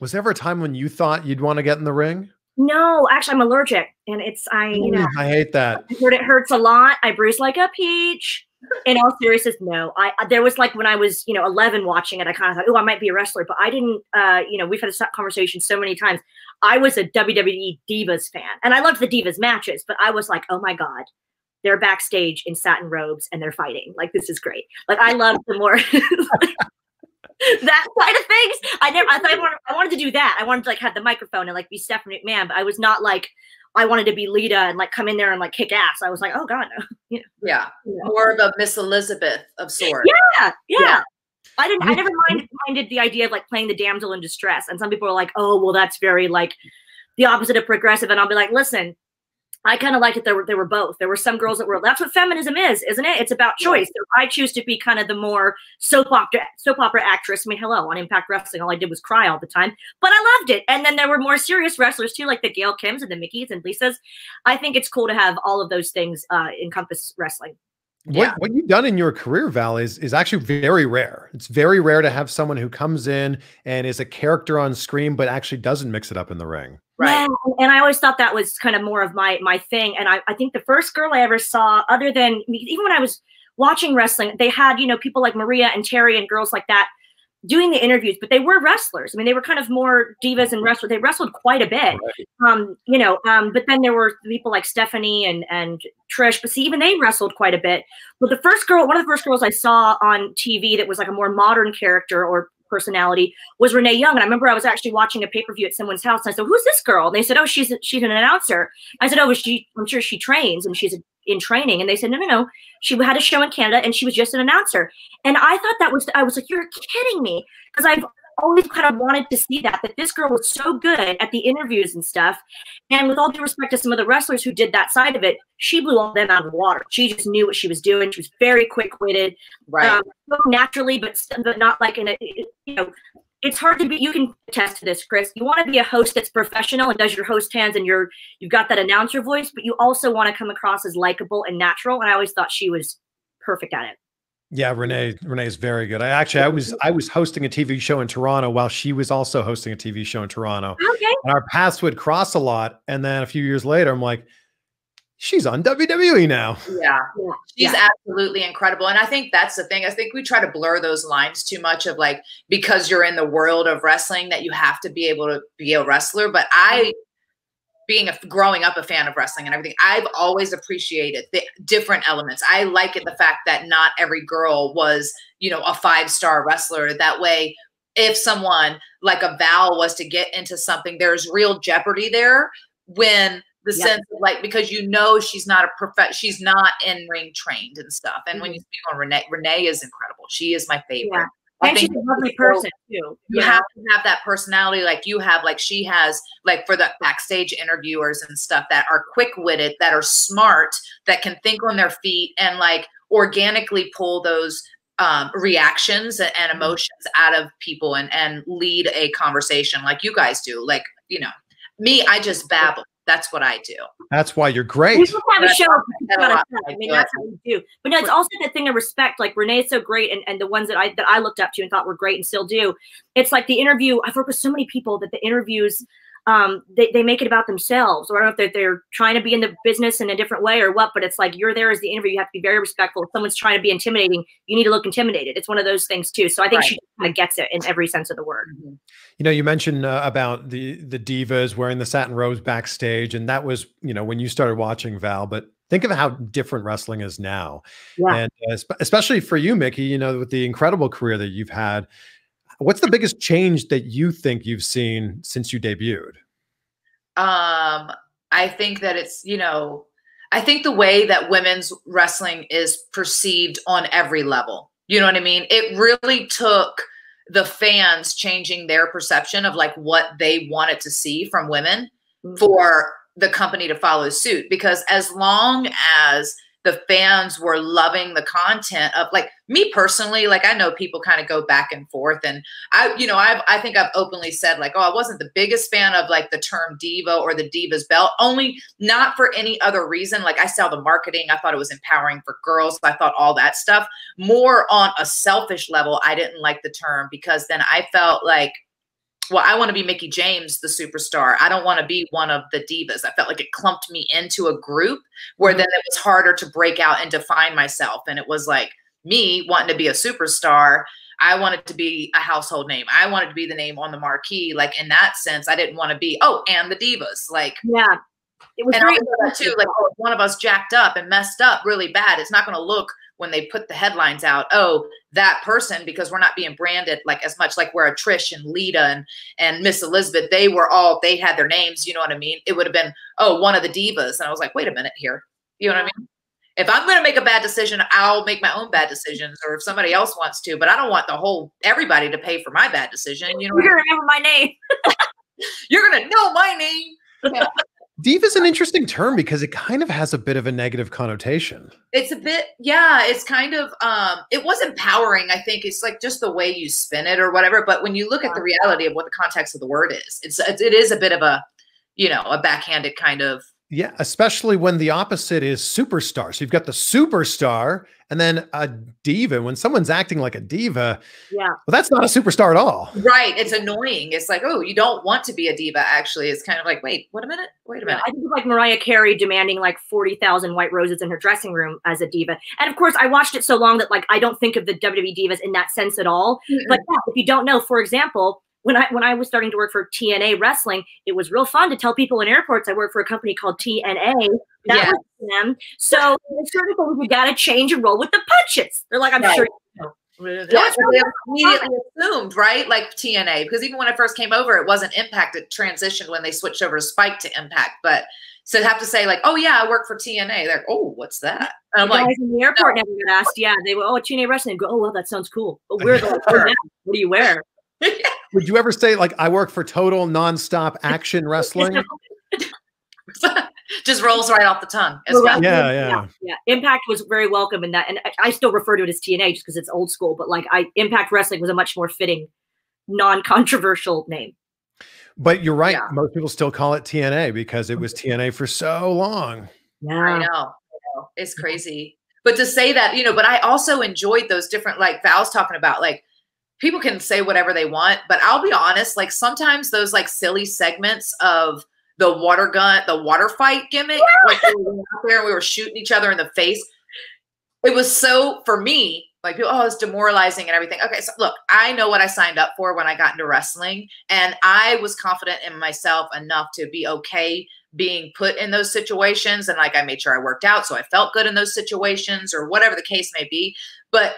C: was there ever a time when you thought you'd want to get in the ring?
B: No, actually, I'm allergic, and it's I. You know,
C: I hate that.
B: I heard it hurts a lot. I bruise like a peach in all seriousness, no. I there was like when I was you know 11 watching it, I kind of thought, oh, I might be a wrestler, but I didn't. Uh, you know, we've had this conversation so many times. I was a WWE Divas fan, and I loved the Divas matches, but I was like, oh my god, they're backstage in satin robes and they're fighting. Like this is great. Like I love the more. [LAUGHS] that side of things. I never. I thought I wanted, I wanted to do that. I wanted to like have the microphone and like be Stephanie McMahon, but I was not like I wanted to be Lita and like come in there and like kick ass. I was like, oh god, no. [LAUGHS]
A: You know, yeah, you know. more of a Miss Elizabeth of sorts.
B: Yeah, yeah. yeah. I didn't. I never minded, minded the idea of like playing the damsel in distress. And some people are like, oh, well, that's very like the opposite of progressive. And I'll be like, listen, I kind of liked it. There were there were both. There were some girls that were. That's what feminism is, isn't it? It's about choice. I choose to be kind of the more soap opera soap opera actress. I mean, hello on Impact Wrestling, all I did was cry all the time, but I loved it. And then there were more serious wrestlers too, like the Gail Kims and the Mickies and Lisas. I think it's cool to have all of those things uh, encompass wrestling.
C: What, yeah. what you've done in your career, Val, is, is actually very rare. It's very rare to have someone who comes in and is a character on screen, but actually doesn't mix it up in the ring.
B: Right. Yeah, and I always thought that was kind of more of my my thing. And I, I think the first girl I ever saw, other than even when I was watching wrestling, they had, you know, people like Maria and Torrie and girls like that doing the interviews, but they were wrestlers. I mean, they were kind of more divas and wrestlers. They wrestled quite a bit, um, you know. Um, but then there were people like Stephanie and and Trish. But see, even they wrestled quite a bit. But the first girl, one of the first girls I saw on TV that was like a more modern character or personality was Renee Young. And I remember I was actually watching a pay per view at someone's house. And I said, "Who's this girl?" And they said, "Oh, she's a, she's an announcer." I said, "Oh, she? I'm sure she trains and she's in training." And they said, "No, no, no. She had a show in Canada and she was just an announcer." And I thought that was I was like, "You're kidding me," because I've always kind of wanted to see that that this girl was so good at the interviews and stuff. And with all due respect to some of the wrestlers who did that side of it she blew all them out of the water. She just knew what she was doing. She was very quick-witted
A: right. um,
B: naturally but but not like in a you know it's hard to be you can attest to this chris. You want to be a host that's professional and does your host hands and you're you've got that announcer voice but you also want to come across as likable and natural and i always thought she was perfect at it
C: yeah, Renee. Renee is very good. I actually, I was, I was hosting a TV show in Toronto while she was also hosting a TV show in Toronto.
B: Okay.
C: And our paths would cross a lot. And then a few years later, I'm like, she's on WWE now.
A: Yeah, she's yeah. absolutely incredible. And I think that's the thing. I think we try to blur those lines too much of like because you're in the world of wrestling that you have to be able to be a wrestler. But I mm. Being a growing up a fan of wrestling and everything, I've always appreciated the different elements. I like it the fact that not every girl was, you know, a five star wrestler. That way, if someone like a Val was to get into something, there's real jeopardy there when the yep. sense of like because you know she's not a prof she's not in ring trained and stuff. And mm-hmm. when you speak on Renee, Renee is incredible. She is my favorite. I
B: and she's a lovely
A: so-
B: person too.
A: you
B: know?
A: have to have that personality like you have like she has like for the backstage interviewers and stuff that are quick-witted that are smart that can think on their feet and like organically pull those um, reactions and, and emotions out of people and and lead a conversation like you guys do like you know me i just babble that's what i do
C: That's why you're
B: We
C: great.
B: just have a
A: That's
B: show.
A: all-
B: it's
A: that's
B: got a
A: all
B: show.
A: I
B: I mean, that's how we do. But no, it's also that thing of respect. Like Renee's so great, and, and the ones that I that I looked up to and thought were great and still do. It's like the interview. I've worked with so many people that the interviews, um, they, they make it about themselves. Or I don't know if they're, they're trying to be in the business in a different way or what. But it's like you're there as the interview. You have to be very respectful. If someone's trying to be intimidating, you need to look intimidated. It's one of those things too. So I think she kind of gets it in every sense of the word.
C: You know, you mentioned uh, about the the divas wearing the satin robes backstage, and that was you know when you started watching Val. But think of how different wrestling is now,
B: Yeah.
C: and uh, especially for you, Mickie. You know, with the incredible career that you've had, what's the biggest change that you think you've seen since you debuted?
A: um i think that it's you know i think the way that women's wrestling is perceived on every level you know what i mean it really took the fans changing their perception of like what they wanted to see from women
B: Mhm.
A: for the company to follow suit because as long as the fans were loving the content of like me personally like i know people kind of go back and forth and i you know i've i think i've openly said like oh i wasn't the biggest fan of like the term diva or the divas belt only not for any other reason like i saw the marketing i thought it was empowering for girls i thought all that stuff. More on a selfish level i didn't like the term because then i felt like well, I want to be Mickie James, the superstar. I don't want to be one of the divas. I felt like it clumped me into a group where mm-hmm. then it was harder to break out and define myself. And it was like me wanting to be a superstar. I wanted to be a household name. I wanted to be the name on the marquee. Like in that sense, I didn't want to be, oh, and the divas. Like,
B: Yeah. It was
A: and
B: very
A: too, like oh, one of us jacked up and messed up really bad, it's not going to look when they put the headlines out, oh, that person, because we're not being branded like as much like where a Trish and Lita and and Miss Elizabeth, they were all they had their names, you know what I mean? It would have been, oh, one of the divas. And I was like, wait a minute here. You know what I mean? If I'm going to make a bad decision, I'll make my own bad decisions, or if somebody else wants to. But I don't want the whole everybody to pay for my bad decision. You know,
B: You're gonna remember my name. [LAUGHS]
A: you're going to know my name.
C: Diva is an interesting term because it kind of has a bit of a negative connotation.
A: it's a bit yeah it's kind of um it was empowering i think it's like just the way you spin it or whatever but when you look at the reality of what the context of the word is it's it's- it is a bit of a you know a backhanded kind of
C: Yeah, especially when the opposite is superstar. So you've got the superstar and then a diva. When someone's acting like a diva,
B: Yeah.
C: well, that's not a superstar at all.
A: right it's annoying it's like oh you don't want to be a diva actually it's kind of like wait wait a minute wait a
B: Yeah,
A: minute
B: I think of like Mariah Carey demanding like 40,000 white roses in her dressing room as a diva. And of course, I watched it so long that like I don't think of the WWE divas in that sense at all. But yeah, if you don't know, for example, when I when I was starting to work for TNA Wrestling, it was real fun to tell people in airports I work for a company called TNA. That
A: Yeah.
B: was them. So certain things you got to change and roll with the punches. They're like, I'm
A: Right.
B: sure.
A: Yeah,
B: it's
A: so they immediately assumed, right? Like TNA, because even when I first came over, it wasn't Impact. It transitioned when they switched over to Spike to Impact. But so have to say, like, oh yeah, I work for TNA. They're like, oh, what's that? And I'm
B: The
A: like,
B: in the airport never get asked. Yeah, they were, oh, TNA Wrestling. Go, oh, well, that sounds cool. But we're [LAUGHS] the, oh, yeah, what do you wear? [LAUGHS]
C: Would you ever say like I work for total nonstop [LAUGHS] action wrestling? [LAUGHS]
A: just rolls right off the tongue. as
B: Well,
A: well.
C: Yeah, yeah.
B: yeah. Impact was very welcome in that, and I, I still refer to it as TNA just because it's old school. But like, I Impact Wrestling was a much more fitting, non-controversial name.
C: But you're right.
A: Yeah.
C: Most people still call it TNA because it was mm-hmm. TNA for so long.
A: I
B: Yeah,
A: know. I know. It's crazy. But to say that, you know, but I also enjoyed those different, like Val's talking about, like people can say whatever they want, but I'll be honest, like sometimes those like silly segments of the water gun, the water fight gimmick, [LAUGHS] like we were out there and we were shooting each other in the face. It was so for me, like people, oh, it's demoralizing and everything. Okay, so look, I know what I signed up for when I got into wrestling, and I was confident in myself enough to be okay being put in those situations and like I made sure I worked out so I felt good in those situations or whatever the case may be but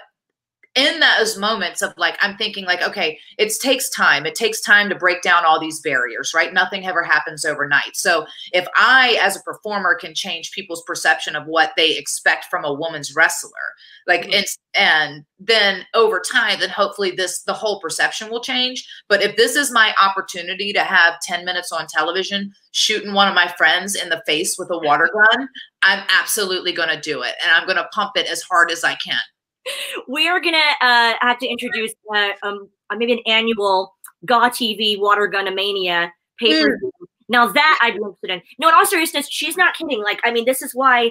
A: in those moments of like i'm thinking like okay it takes time. It takes time to break down all these barriers right? Nothing ever happens overnight. So if i as a performer can change people's perception of what they expect from a woman's wrestler like mm-hmm. it's and then over time then hopefully this the whole perception will change. But if this is my opportunity to have 10 minutes on television shooting one of my friends in the face with a water gun i'm absolutely going to do it and i'm going to pump it as hard as i can
B: we are gonna uh, have to introduce uh, um, uh, maybe an annual GAW TV Water Gun Mania paper. Mm. Now that I'd be interested in. No, in all seriousness, she's not kidding. Like, I mean, this is why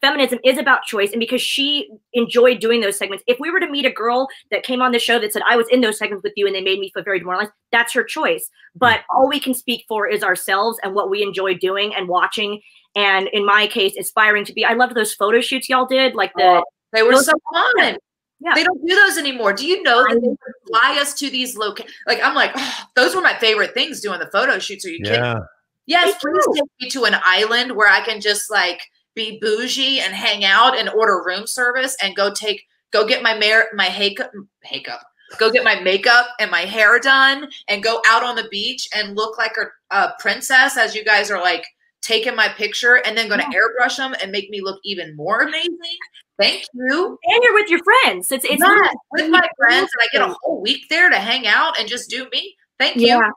B: feminism is about choice and because she enjoyed doing those segments if we were to meet a girl that came on the show that said i was in those segments with you and they made me feel very demoralized that's her choice but all we can speak for is ourselves and what we enjoy doing and watching and in my case aspiring to be i loved those photo shoots y'all did like the oh,
A: they were so fun yeah. They don't do those anymore. Do you know that they fly us to these locations? Like, I'm like, oh, those were my favorite things doing the photo shoots. Are you yeah. kidding? Yes, please take me to an island where I can just like be bougie and hang out and order room service and go take go get my mar- my makeup makeup go get my makeup and my hair done and go out on the beach and look like a, a princess as you guys are like taking my picture and then going to yeah. airbrush them and make me look even more amazing Thank you.
B: And you're with your friends. It's it's
A: yeah, with my friends, and I get a whole week there to hang out and just do me. Thank you.
B: Yeah.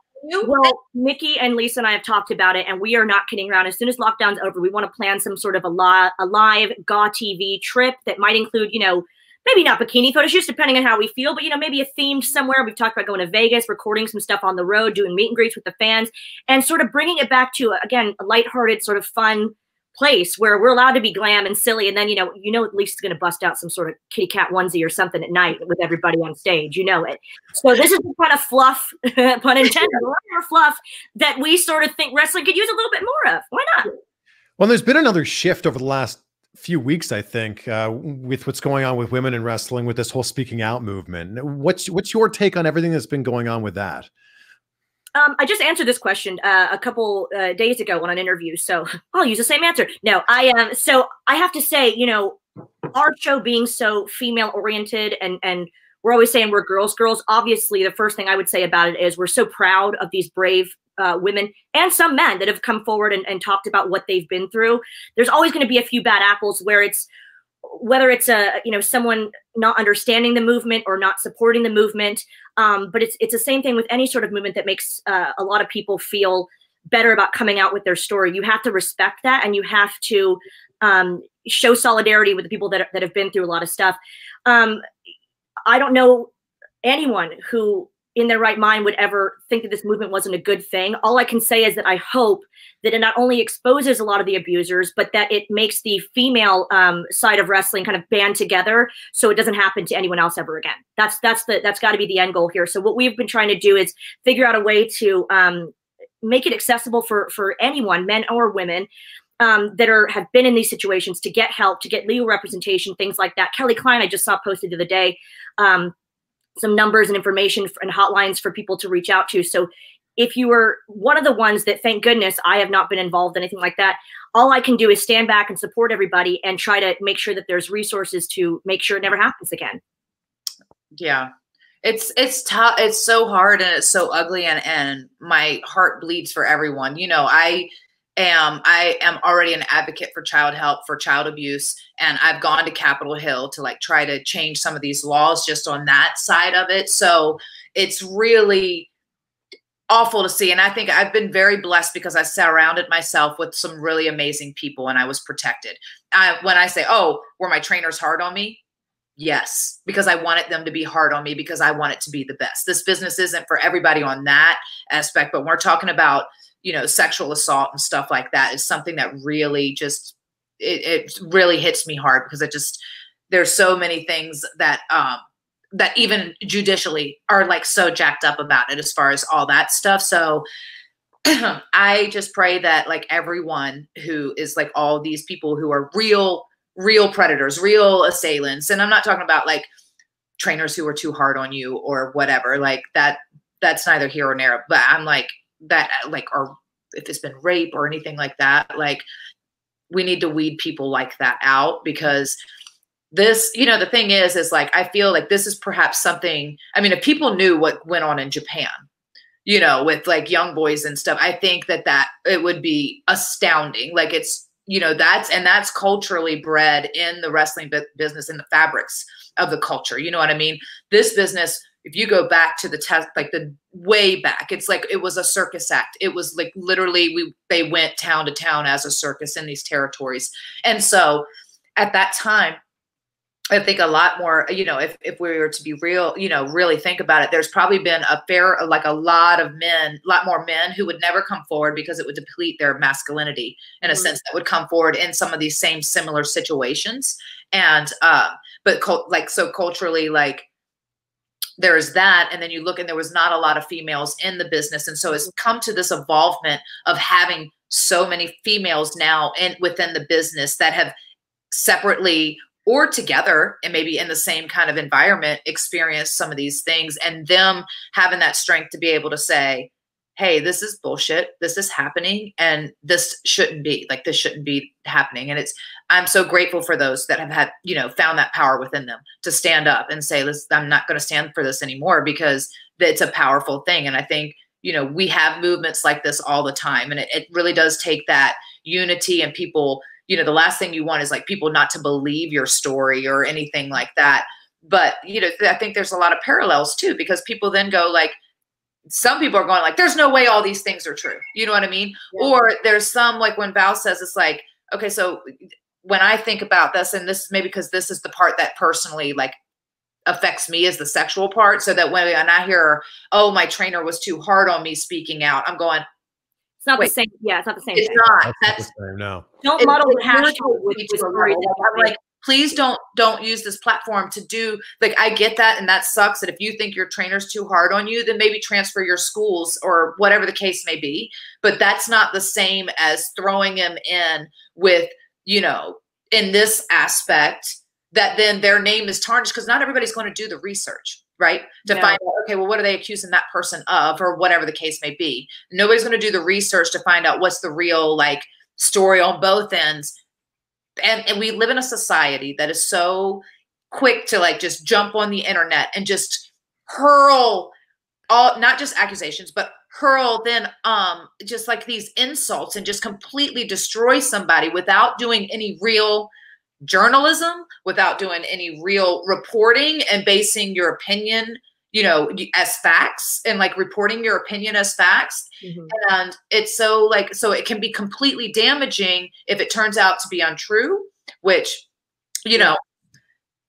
B: Well, Nikki and Lisa and I have talked about it, and we are not kidding around. As soon as lockdown's over, we want to plan some sort of a, li- a live GAW TV trip that might include, you know, maybe not bikini photo shoots, depending on how we feel, but you know, maybe a themed somewhere. We've talked about going to Vegas, recording some stuff on the road, doing meet and greets with the fans, and sort of bringing it back to again a lighthearted, sort of fun place where we're allowed to be glam and silly and then you know you know at least it's going to bust out some sort of kitty cat onesie or something at night with everybody on stage you know it. So this is the kind of fluff [LAUGHS] pun intended or fluff that we sort of think wrestling could use a little bit more of. Why not?
C: Well there's been another shift over the last few weeks i think uh, with what's going on with women in wrestling with this whole speaking out movement. What's what's your take on everything that's been going on with that
B: um, I just answered this question uh, a couple uh, days ago on an interview, so [LAUGHS] I'll use the same answer. No, I am. Um, so I have to say, you know, our show being so female oriented and and we're always saying we're girls, girls. Obviously, the first thing I would say about it is we're so proud of these brave uh, women and some men that have come forward and, and talked about what they've been through. There's always going to be a few bad apples where it's whether it's a you know someone not understanding the movement or not supporting the movement um, but it's it's the same thing with any sort of movement that makes uh, a lot of people feel better about coming out with their story. You have to respect that and you have to um, show solidarity with the people that, that have been through a lot of stuff. Um, i don't know anyone who in their right mind would ever think that this movement wasn't a good thing. All I can say is that I hope that it not only exposes a lot of the abusers, but that it makes the female um, side of wrestling kind of band together, so it doesn't happen to anyone else ever again. That's that's the that's got to be the end goal here. So what we've been trying to do is figure out a way to um, make it accessible for for anyone, men or women, um, that are have been in these situations to get help, to get legal representation, things like that. Kelly Klein, I just saw posted the other day. Um, some numbers and information and hotlines for people to reach out to. So if you were one of the ones that, thank goodness, I have not been involved in anything like that, all I can do is stand back and support everybody and try to make sure that there's resources to make sure it never happens again.
A: Yeah. It's it's tough. It's so hard and it's so ugly and and my heart bleeds for everyone. You know, I am I am already an advocate for child help for child abuse and I've gone to Capitol Hill to like try to change some of these laws just on that side of it. So it's really awful to see and I think I've been very blessed because I surrounded myself with some really amazing people and I was protected. I, when I say, "Oh, were my trainers hard on me?" Yes, because I wanted them to be hard on me because I want it to be the best. This business isn't for everybody on that aspect, but we're talking about you know sexual assault and stuff like that is something that really just it, it really hits me hard because it just there's so many things that um that even judicially are like so jacked up about it as far as all that stuff. So [CLEARS THROAT] i just pray that like everyone who is like all these people who are real real predators real assailants and i'm not talking about like trainers who are too hard on you or whatever like that that's neither here or there but i'm like that like or if it's been rape or anything like that like we need to weed people like that out because this you know the thing is is like i feel like this is perhaps something i mean if people knew what went on in japan you know with like young boys and stuff i think that that it would be astounding. Like it's you know that's and that's culturally bred in the wrestling business in the fabrics of the culture you know what i mean? This business if you go back to the test like the way back it's like it was a circus act it was like literally we they went town to town as a circus in these territories and so at that time I think a lot more, you know, if, if we were to be real, you know, really think about it, there's probably been a fair, like a lot of men, a lot more men who would never come forward because it would deplete their masculinity in a mm-hmm. sense that would come forward in some of these same similar situations. And, uh, but cult, like, so culturally, like, there's that. And then you look and there was not a lot of females in the business. And so it's mm-hmm. come to this involvement of having so many females now in within the business that have separately or together and maybe in the same kind of environment experience some of these things and them having that strength to be able to say hey this is bullshit. This is happening and this shouldn't be like this shouldn't be happening. And it's i'm so grateful for those that have had you know found that power within them to stand up and say listen i'm not going to stand for this anymore because it's a powerful thing. And i think you know we have movements like this all the time and it, it really does take that unity and people you know the last thing you want is like people not to believe your story or anything like that. But you know i think there's a lot of parallels too because people then go like some people are going like there's no way all these things are true you know what i mean yeah. or there's some like when val says it's like okay so when i think about this and this is maybe because this is the part that personally like affects me is the sexual part so that when and i hear oh my trainer was too hard on me speaking out i'm going
B: it's not Wait, the same. Yeah, it's not the same.
A: It's
B: thing.
A: not. That's,
C: That's the same, no.
B: Don't model the hashtag with,
A: with I'm like, please don't don't use this platform to do like I get that and that sucks that if you think your trainer's too hard on you, then maybe transfer your schools or whatever the case may be. But that's not the same as throwing them in with, you know, in this aspect that then their name is tarnished because not everybody's going to do the research right? To find out, okay, well, what are they accusing that person of, or whatever the case may be. Nobody's going to do the research to find out what's the real like story on both ends. And, and we live in a society that is so quick to like just jump on the internet and just hurl all not just accusations, but hurl then um just like these insults and just completely destroy somebody without doing any real journalism without doing any real reporting and basing your opinion you know as facts and like reporting your opinion as facts mm-hmm. and it's so like so it can be completely damaging if it turns out to be untrue which you know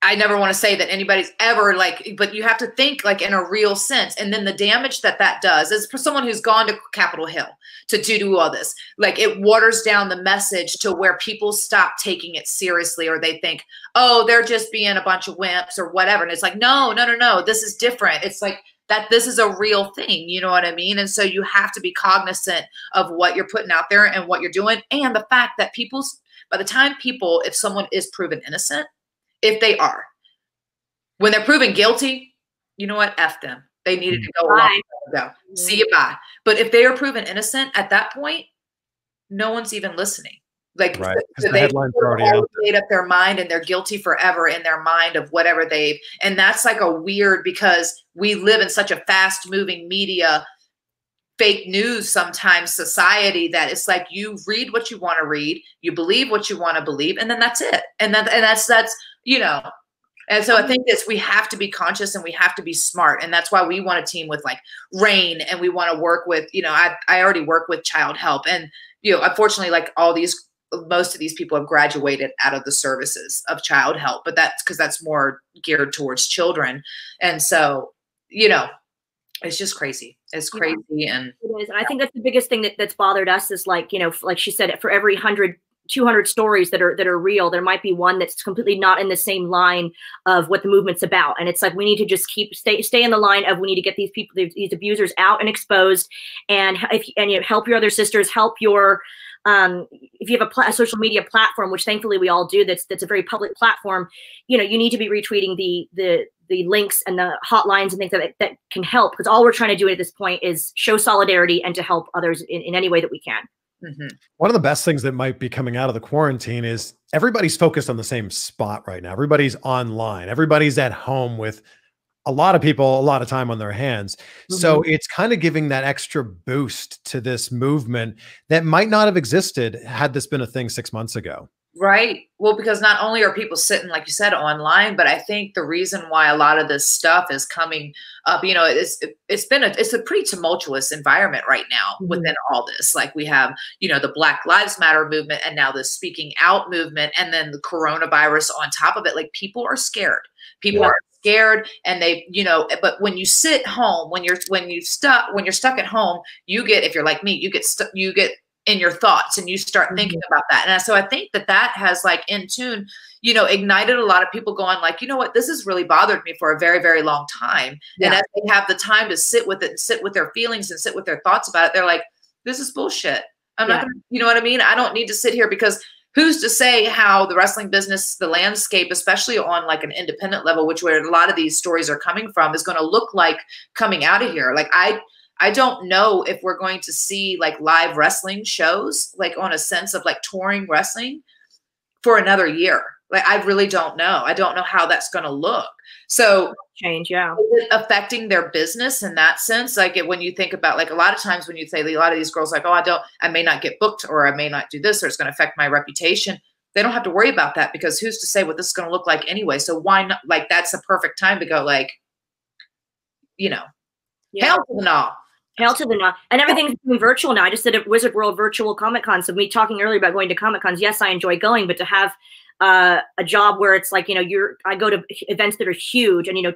A: I never want to say that anybody's ever like, but you have to think like in a real sense. And then the damage that that does is for someone who's gone to Capitol Hill to do do all this, like it waters down the message to where people stop taking it seriously or they think, oh, they're just being a bunch of wimps or whatever. And it's like, no, no, no, no, this is different. It's like, that this is a real thing, you know what I mean? And so you have to be cognizant of what you're putting out there and what you're doing. And the fact that people's, by the time people, if someone is proven innocent, if they are. When they're proven guilty, you know what? F them. They needed to go bye. ago. See you bye. But if they are proven innocent at that point, no one's even listening. Like
C: right. so the they
A: made up their mind and they're guilty forever in their mind of whatever they've and that's like a weird because we live in such a fast moving media fake news sometimes society that it's like you read what you want to read you believe what you want to believe and then that's it and then and that's that's you know and so I um, think this we have to be conscious and we have to be smart. And that's why we want to team with like RAINN and we want to work with, you know, I, I already work with child help. And, you know, unfortunately, like all these most of these people have graduated out of the services of child help, but that's because that's more geared towards children. And so, you know, it's just crazy. It's crazy. Yeah, and
B: it is. And I think that's the biggest thing that, that's bothered us is like, you know, like she said, for every hundred 200 stories that are that are real there might be one that's completely not in the same line of what the movement's about and it's like we need to just keep stay stay in the line of we need to get these people these abusers out and exposed and if and you know, help your other sisters help your um, if you have a, a, social media platform, which thankfully we all do, that's that's a very public platform, you know, you need to be retweeting the the the links and the hotlines and things that that can help because all we're trying to do at this point is show solidarity and to help others in, in any way that we can.
A: Mhm.
C: One of the best things that might be coming out of the quarantine is everybody's focused on the same spot right now. Everybody's online. Everybody's at home with a lot of people a lot of time on their hands. So it's kind of giving that extra boost to this movement that might not have existed had this been a thing 6 months ago.
A: Right. Well, because not only are people sitting, like you said, online, but I think the reason why a lot of this stuff is coming up, you know, it's it's been a it's a pretty tumultuous environment right now
B: Mhm.
A: within all this. Like we have, you know, the Black Lives Matter movement and now the speaking out movement, and then the coronavirus on top of it. Like people are scared. People
B: Yeah.
A: are scared and they, you know, but when you sit home, when you're when you stuck when you're stuck at home, you get if you're like me, you get stuck you get in your thoughts and you start thinking mm-hmm. about that. And so I think that that has like in tune, you know, ignited a lot of people going like, you know what, this has really bothered me for a very, very long time. And as they have the time to sit with it and sit with their feelings and sit with their thoughts about it, they're like, this is bullshit. I'm
B: Yeah.
A: not gonna, you know what I mean? I don't need to sit here because who's to say how the wrestling business, the landscape, especially on like an independent level, which where a lot of these stories are coming from, is going to look like coming out of here. Like I I don't know if we're going to see like live wrestling shows, like on a sense of like touring wrestling for another year. Like I really don't know. I don't know how that's going to look. So
B: change. Yeah.
A: is it affecting their business in that sense? Like it, when you think about like a lot of times when you say a lot of these girls like, oh, I don't, I may not get booked or I may not do this or it's going to affect my reputation. They don't have to worry about that because who's to say what this is going to look like anyway? So why not? Like that's a perfect time to go like, you know,
B: Yeah.
A: hell to the no.
B: Hail to the no. And everything's going virtual now. I just did a Wizard World virtual Comic Con. So me talking earlier about going to Comic Cons. Yes, I enjoy going, but to have uh, a job where it's like you know you're I go to events that are huge, and you know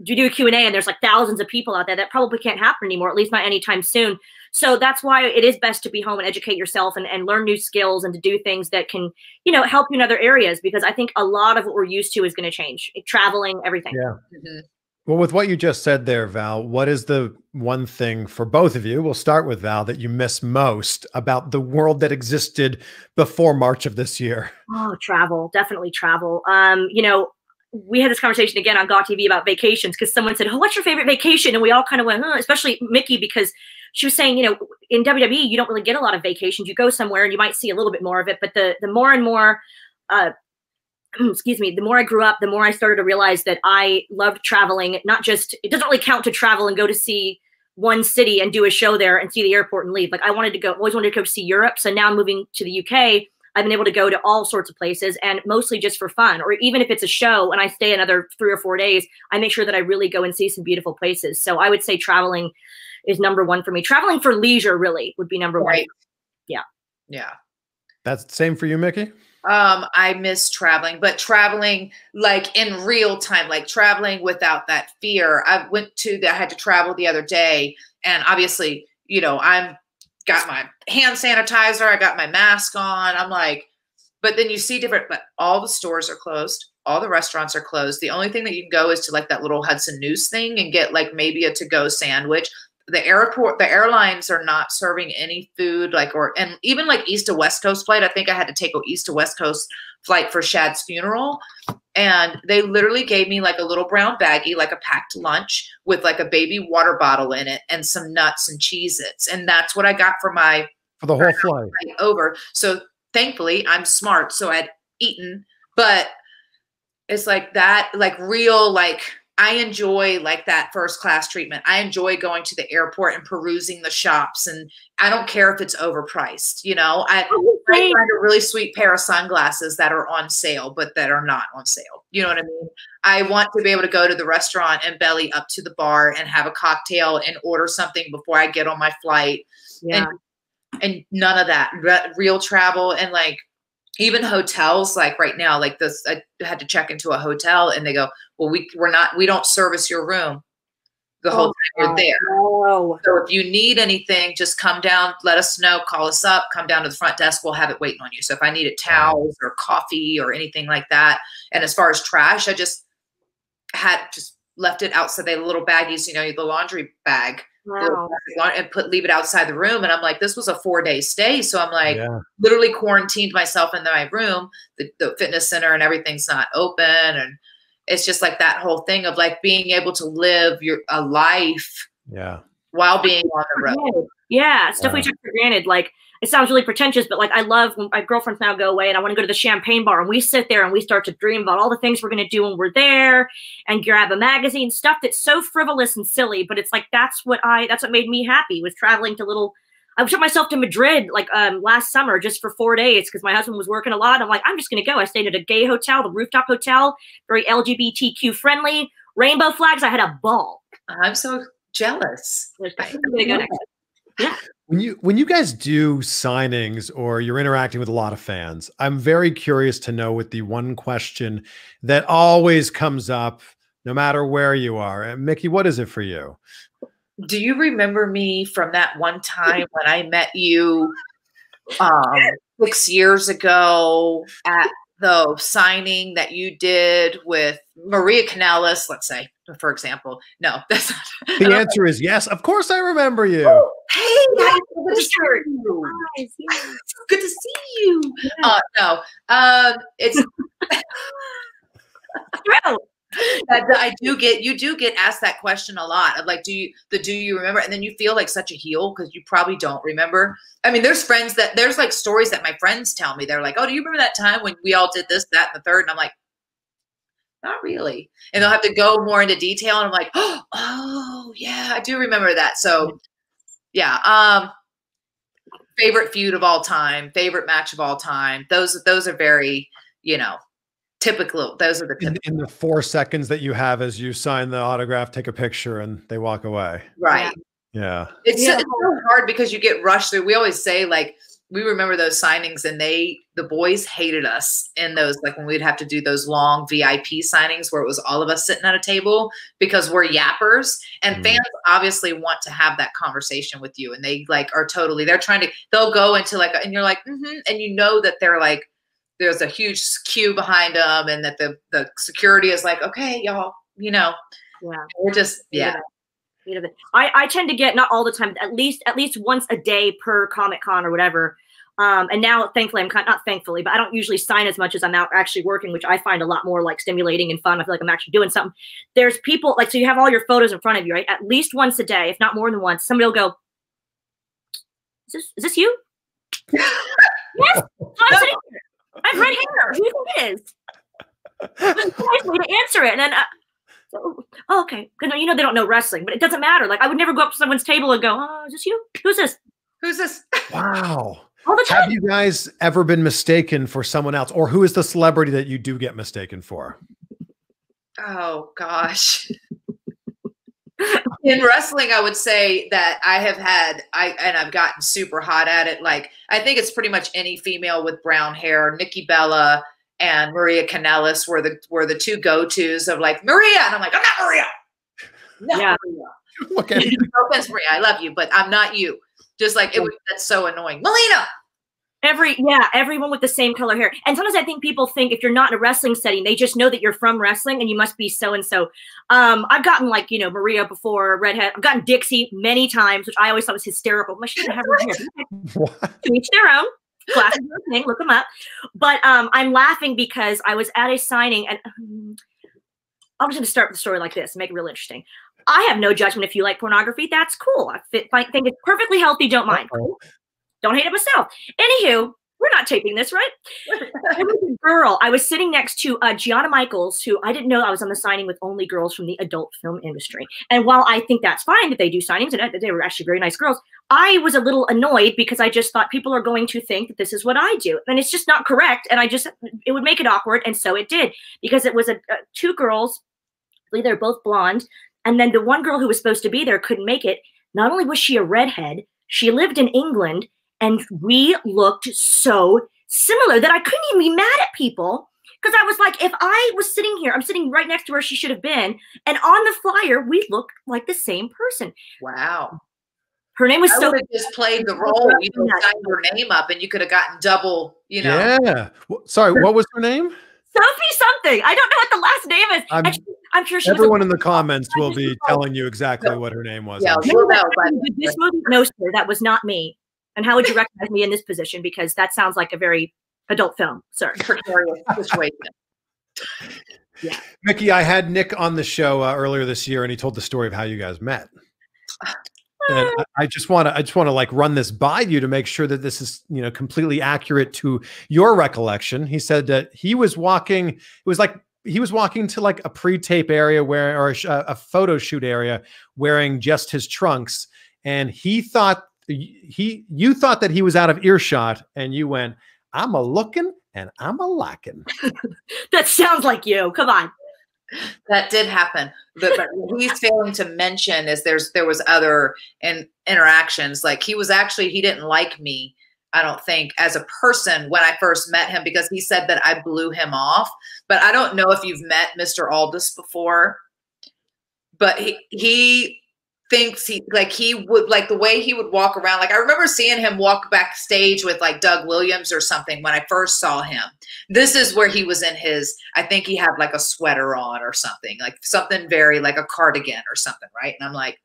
B: you do a Q and A, and there's like thousands of people out there. That probably can't happen anymore, at least not anytime soon. So that's why it is best to be home and educate yourself and, and learn new skills and to do things that can you know help you in other areas. Because I think a lot of what we're used to is going to change. Traveling, everything.
C: Yeah.
A: Mhm.
C: Well, with what you just said there, Val, what is the one thing for both of you? We'll start with Val that you miss most about the world that existed before March of this year.
B: Oh, travel, definitely travel. Um, you know, we had this conversation again on GAW TV about vacations because someone said, "Oh, what's your favorite vacation?" And we all kind of went, huh, especially Mickie because she was saying, you know, in WWE you don't really get a lot of vacations. You go somewhere and you might see a little bit more of it, but the the more and more uh, [CLEARS THROAT] excuse me, the more I grew up, the more I started to realize that I loved traveling. Not just it doesn't really count to travel and go to see one city and do a show there and see the airport and leave. Like I wanted to go, always wanted to go see Europe. So now moving to the UK, I've been able to go to all sorts of places and mostly just for fun. Or even if it's a show and I stay another three or four days, I make sure that I really go and see some beautiful places. So I would say traveling is number one for me. Traveling for leisure really would be number one. Yeah.
A: Yeah.
C: That's the same for you, Mickie?
A: Um, I miss traveling, but traveling like in real time, like traveling without that fear. I went to the, I had to travel the other day, and obviously, you know, I'm got my hand sanitizer, I got my mask on. I'm like, but then you see different, but all the stores are closed, all the restaurants are closed. The only thing that you can go is to like that little Hudson News thing and get like maybe a to-go sandwich the airport the airlines are not serving any food like or and even like east to west coast flight i think i had to take a east to west coast flight for Shad's funeral and they literally gave me like a little brown baggie like a packed lunch with like a baby water bottle in it and some nuts and Cheez-Its and that's what i got for my
C: For the whole flight.
A: flight over so thankfully i'm smart so i'd eaten but it's like that like real like I enjoy like that first class treatment. I enjoy going to the airport and perusing the shops and I don't care if it's overpriced, you know. I, oh,
B: I
A: find a really sweet pair of sunglasses that are on sale but that are not on sale. You know what I mean? I want to be able to go to the restaurant and belly up to the bar and have a cocktail and order something before I get on my flight
B: Yeah.
A: and none of that Re- real travel and like even hotels like right now like this i had to check into a hotel and they go well we we're not we don't service your room the whole
B: Oh,
A: time you're there.
B: Oh,
A: so if you need anything just come down let us know call us up come down to the front desk we'll have it waiting on you. So if i needed towels or coffee or anything like that and as far as trash i just had just left it outside the little baggies you know the laundry bag
B: wow.
A: and put leave it outside the room and i'm like this was a four day stay so i'm like
C: yeah.
A: literally quarantined myself in my room the, the fitness center and everything's not open and it's just like that whole thing of like being able to live your a life
C: Yeah.
A: while being on the road
B: granted. Yeah, stuff we took for granted. Like it sounds really pretentious, but like I love when my girlfriends now go away and I want to go to the champagne bar and we sit there and we start to dream about all the things we're going to do when we're there and grab a magazine, stuff that's so frivolous and silly. But it's like that's what I that's what made me happy was traveling to little. I took myself to Madrid like um, last summer just for four days because my husband was working a lot. I'm like, I'm just going to go. I stayed at a gay hotel, the rooftop hotel, very LGBTQ friendly, rainbow flags. I had a ball.
A: I'm so jealous.
B: Okay. I'm gonna go next. Yeah.
C: When you when you guys do signings or you're interacting with a lot of fans, I'm very curious to know what the one question that always comes up no matter where you are. And Mickie, what is it for you?
A: Do you remember me from that one time when I met you um, six years ago at the signing that you did with Maria Kanellis, let's say, for example. No, [LAUGHS] that's not.
C: The answer is yes. Of course, I remember you.
A: Hey, guys, [LAUGHS] good to see you.
B: Yeah.
A: Good to see you. Uh, no, um, it's [LAUGHS]
B: True.
A: I do get you do get asked that question a lot of like do you the do you remember and then you feel like such a heel because you probably don't remember. I mean, there's friends that there's like stories that my friends tell me. They're like, oh, do you remember that time when we all did this, that, and the third? And I'm like, not really. And they'll have to go more into detail, and I'm like, [GASPS] oh yeah, I do remember that. So yeah, um, favorite feud of all time, favorite match of all time. Those those are very you know typical. Those are the
C: In,
A: typical,
C: in the four seconds that you have as you sign the autograph, take a picture, and they walk away.
A: right.
C: Yeah.
A: It's,
B: Yeah.
A: it's so hard because you get rushed through. We always say like we remember those signings and they the boys hated us in those like when we'd have to do those long VIP signings where it was all of us sitting at a table because we're yappers and
C: Mhm.
A: fans obviously want to have that conversation with you and they like are totally they're trying to they'll go into like and you're like mm-hmm, and you know that they're like there's a huge queue behind them and that the the security is like okay y'all you know
B: Yeah.
A: we're just yeah
B: Bit of it. I, I tend to get not all the time, at least at least once a day per Comic Con or whatever. Um, and now, thankfully, I'm kind not thankfully, but I don't usually sign as much as I'm out actually working, which I find a lot more like stimulating and fun. I feel like I'm actually doing something. There's people like so you have all your photos in front of you, right? At least once a day, if not more than once, somebody will go, "Is this is this you?" yes, I'm sitting here. I have red hair. Who do you think it is? [LAUGHS] To answer it, and then. Uh, so, oh, okay. Because you know they don't know wrestling, but it doesn't matter. Like I would never go up to someone's table and go, "Oh, is this you? Who's this?"
A: who's this [LAUGHS]
C: Wow.
B: All the time.
C: Have you guys ever been mistaken for someone else, or who is the celebrity that you do get mistaken for?
A: Oh gosh. [LAUGHS] In wrestling, I would say that I have had I and I've gotten super hot at it. Like I think it's pretty much any female with brown hair, Nikki Bella and Maria Kanellis were the were the two go tos of like Maria, and I'm like I'm not Maria. No,
B: Yeah.
A: Maria. [LAUGHS]
C: Look at
A: No offense, Maria, I love you, but I'm not you. Just like it was that's so annoying. Melina.
B: Every yeah, everyone with the same color hair. And sometimes I think people think if you're not in a wrestling setting, they just know that you're from wrestling and you must be so and so. Um, I've gotten like you know Maria before, redhead. I've gotten Dixie many times, which I always thought was hysterical. My she didn't have red hair. [LAUGHS]
C: what?
B: to each their own. Glasses are a thing, look them up. But um, I'm laughing because I was at a signing, and um, I'm just going to start the story like this, make it real interesting. I have no judgment if you like pornography. That's cool. I fit, I think it's perfectly healthy. Don't mind.
C: Uh-oh.
B: Don't hate it myself. Anywho, we're not taping this, right? I was a girl. I was sitting next to uh, Gianna Michaels, who I didn't know I was on the signing with only girls from the adult film industry. And while I think that's fine that they do signings, and they were actually very nice girls, I was a little annoyed because I just thought people are going to think that this is what I do, and it's just not correct. And I just it would make it awkward, and so it did because it was a, a two girls. They're both blonde, and then the one girl who was supposed to be there couldn't make it. Not only was she a redhead, she lived in England, and we looked so similar that I couldn't even be mad at people because I was like, if I was sitting here, I'm sitting right next to where she should have been, and on the flyer we looked like the same person.
A: Wow.
B: Her name was
A: I
B: so
A: would have just played the role, you know, signed your name up and you could have gotten double, you know.
C: Yeah. Sorry, what was her name?
B: Sophie something. I don't know what the last name is.
C: I'm-
B: she- I'm sure she
C: Everyone
B: was
C: in the comments will be telling you exactly what her name was.
A: Yeah,
C: I'm sure.
A: we'll know,
B: No,
A: but-
B: but [LAUGHS] this movie, no, sir, that was not me. And how would you recognize me in this position? Because that sounds like a very adult film, sir.
A: precarious situation.
C: Mickie, I had Nick on the show uh, earlier this year, and he told the story of how you guys met. [SIGHS] and I, I just want to I just want to like run this by you to make sure that this is you know completely accurate to your recollection. He said that he was walking. It was like he was walking to like a pre-tape area where or a, a photo shoot area wearing just his trunks, and he thought he you thought that he was out of earshot, and you went, "I'm a looking and I'm a lacking." [LAUGHS]
B: that sounds like you. Come on
A: that did happen but, but what he's failing to mention is there's there was other in, interactions like he was actually he didn't like me i don't think as a person when i first met him because he said that i blew him off but i don't know if you've met mr aldis before but he he thinks he like he would like the way he would walk around. Like I remember seeing him walk backstage with like Doug Williams or something when I first saw him. This is where he was in his, I think he had like a sweater on or something, like something very like a cardigan or something, right? And I'm like,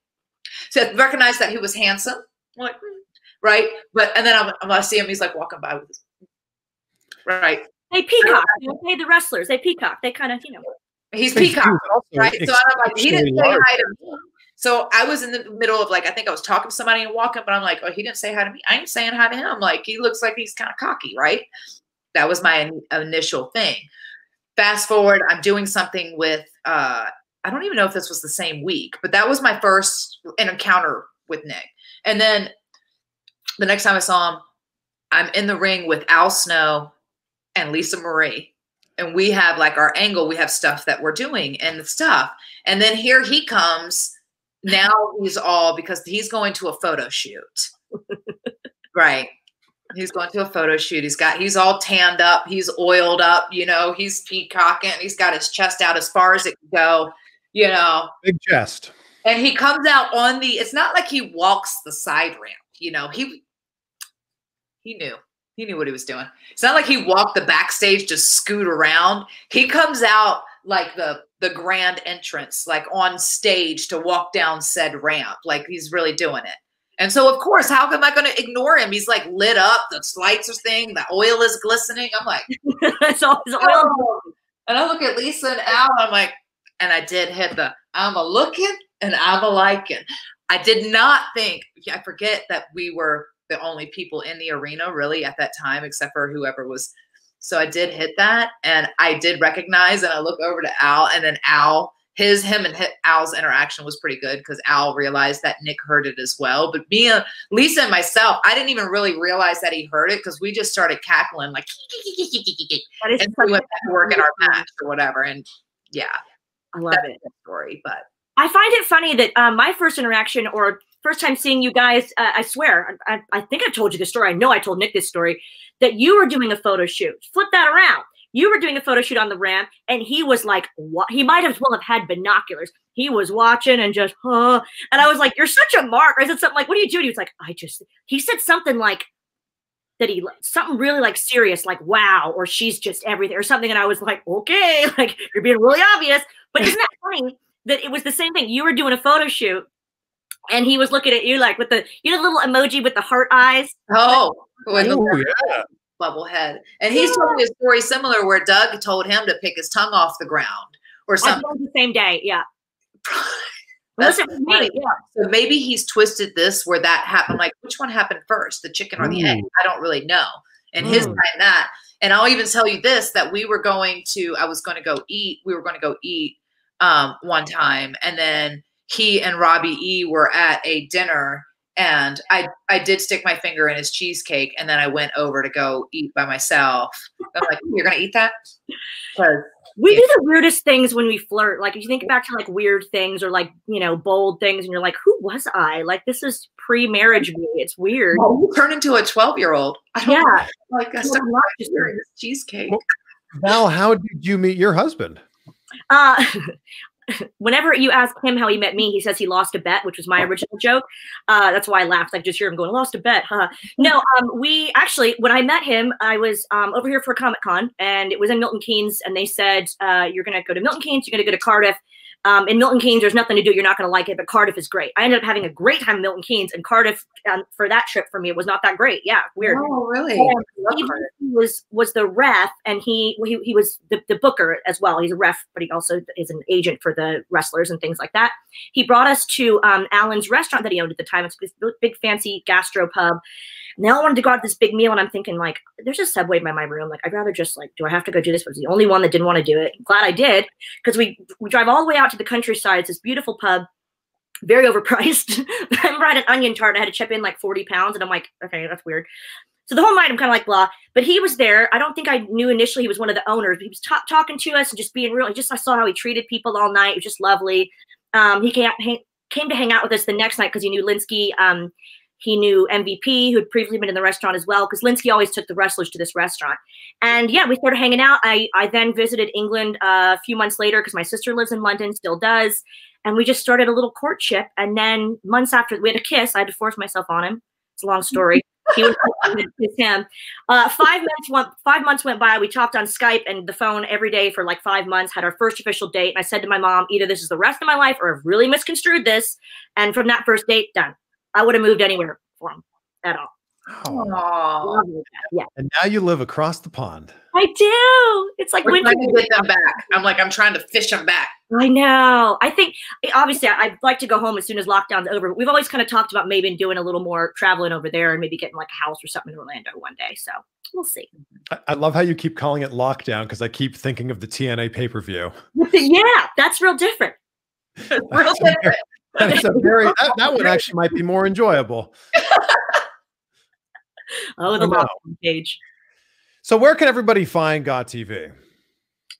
A: so I recognized that he was handsome. I'm like, hmm, right. But and then I'm, I'm gonna see him, he's like walking by with his right.
B: They peacock, you know, they the wrestlers, they peacock. They kind of, you know.
A: He's peacock, right? So I'm like, he didn't say hi to me. So I was in the middle of like, I think I was talking to somebody and walking, but I'm like, oh, he didn't say hi to me. I ain't saying hi to him. Like, he looks like he's kind of cocky, right? That was my initial thing. Fast forward, I'm doing something with, uh, I don't even know if this was the same week, but that was my first encounter with Nick. And then the next time I saw him, I'm in the ring with Al Snow and Lisa Marie. And we have like our angle, we have stuff that we're doing and the stuff. And then here he comes now he's all because he's going to a photo shoot. right. He's going to a photo shoot. He's got he's all tanned up, he's oiled up, you know, he's peacocking, he's got his chest out as far as it can go, you know.
C: Big chest.
A: And he comes out on the it's not like he walks the side ramp, you know. He he knew. He knew what he was doing. It's not like he walked the backstage to scoot around. He comes out like the the grand entrance, like on stage to walk down said ramp. Like he's really doing it. And so, of course, how am I going to ignore him? He's like lit up, the lights are thing, the oil is glistening. I'm like, [LAUGHS] it's all his oil. Oh. And I look at Lisa and Al, I'm like, and I did hit the I'm a looking and I'm a liking. I did not think, I forget that we were the only people in the arena really at that time, except for whoever was so I did hit that and I did recognize and I look over to Al and then Al, his, him and Al's interaction was pretty good because Al realized that Nick heard it as well. But me, and Lisa and myself, I didn't even really realize that he heard it because we just started cackling like, and we went back to work in our [LAUGHS] match or whatever. And yeah,
B: I love it.
A: Story, but
B: I find it funny that um, my first interaction or first time seeing you guys, uh, I swear, I, I, think I told you this story. I know I told Nick this story that you were doing a photo shoot. Flip that around. You were doing a photo shoot on the ramp, and he was like, "What?" He might as well have had binoculars. He was watching and just, huh. And I was like, "You're such a mark." I said something like, "What are you doing?" He was like, "I just." He said something like that he something really like serious, like "Wow," or "She's just everything," or something. And I was like, "Okay, [LAUGHS] like you're being really obvious." But isn't that funny that it was the same thing? You were doing a photo shoot, and he was looking at you like with the you know the little emoji with the heart eyes.
A: Oh, with Ooh, yeah. bubble head. And he's told me a story similar where Doug told him to pick his tongue off the ground or something.
B: the same day, yeah. [LAUGHS]
A: Listen, me, yeah. So maybe he's twisted this where that happened. Like, which one happened first, the chicken or the mm. egg? I don't really know. And mm. his time that. And I'll even tell you this: that we were going to, I was going to go eat. We were going to go eat um, one time, and then he and Robbie E were at a dinner and I I did stick my finger in his cheesecake and then I went over to go eat by myself. I'm like, you're gonna eat that?
B: We yeah. do the weirdest things when we flirt. Like if you think back to like weird things or like you know bold things, and you're like, who was I? Like this is pre-marriage me. It's weird.
A: Well, you turn into a 12 year old.
B: Yeah,
A: know. [LAUGHS] like I stuck my finger in his cheesecake.
C: Well, how did you meet your husband?
B: Uh, [LAUGHS] whenever you ask him how he met me, he says he lost a bet, which was my oh. original joke. Uh, that's why I laughed. Like just hear him going, lost a bet. Huh? No, um, we actually, when I met him, I was um, over here for Comic Con and it was in Milton Keynes. And they said, uh, you're going to go to Milton Keynes, you're going to go to Cardiff. Um, in Milton Keynes, there's nothing to do. You're not going to like it, but Cardiff is great. I ended up having a great time in Milton Keynes, and Cardiff um, for that trip for me it was not that great. Yeah, weird.
A: Oh, really?
B: he, was was the ref, and he he, he was the, the booker as well. He's a ref, but he also is an agent for the wrestlers and things like that. He brought us to um, Alan's restaurant that he owned at the time. It's this big fancy gastro pub. Now I wanted to go out this big meal, and I'm thinking like, there's a subway by my room. Like, I'd rather just like, do I have to go do this? I was the only one that didn't want to do it. Glad I did because we we drive all the way out to the countryside. It's this beautiful pub, very overpriced. I remember I had an onion tart. I had to chip in like 40 pounds, and I'm like, okay, that's weird. So the whole night I'm kind of like blah, but he was there. I don't think I knew initially he was one of the owners, but he was ta- talking to us and just being real. And just I saw how he treated people all night. It was just lovely. Um, he came came to hang out with us the next night because he knew Linsky. Um, he knew MVP, who had previously been in the restaurant as well, because Linsky always took the wrestlers to this restaurant. And yeah, we started hanging out. I, I then visited England uh, a few months later because my sister lives in London, still does. And we just started a little courtship. And then months after we had a kiss, I had to force myself on him. It's a long story. he was kiss him. Uh, five months went five months went by. We talked on Skype and the phone every day for like five months. Had our first official date, and I said to my mom, either this is the rest of my life, or I've really misconstrued this. And from that first date, done. I would have moved anywhere for him at all.
A: Oh.
B: Yeah.
C: And now you live across the pond.
B: I do. It's like
A: We're
B: winter.
A: trying to get them back. I'm like, I'm trying to fish them back.
B: I know. I think eh, obviously I'd like to go home as soon as lockdown's over. But we've always kind of talked about maybe doing a little more traveling over there and maybe getting like a house or something in Orlando one day. So we'll see.
C: I, I love how you keep calling it lockdown because I keep thinking of the TNA pay per view. [LAUGHS]
B: yeah, that's real different. [LAUGHS]
A: Real different.
C: That's a [LAUGHS] very that, that one actually might be more enjoyable.
B: Oh, the
C: I know.
B: page.
C: So where can everybody find GAW TV?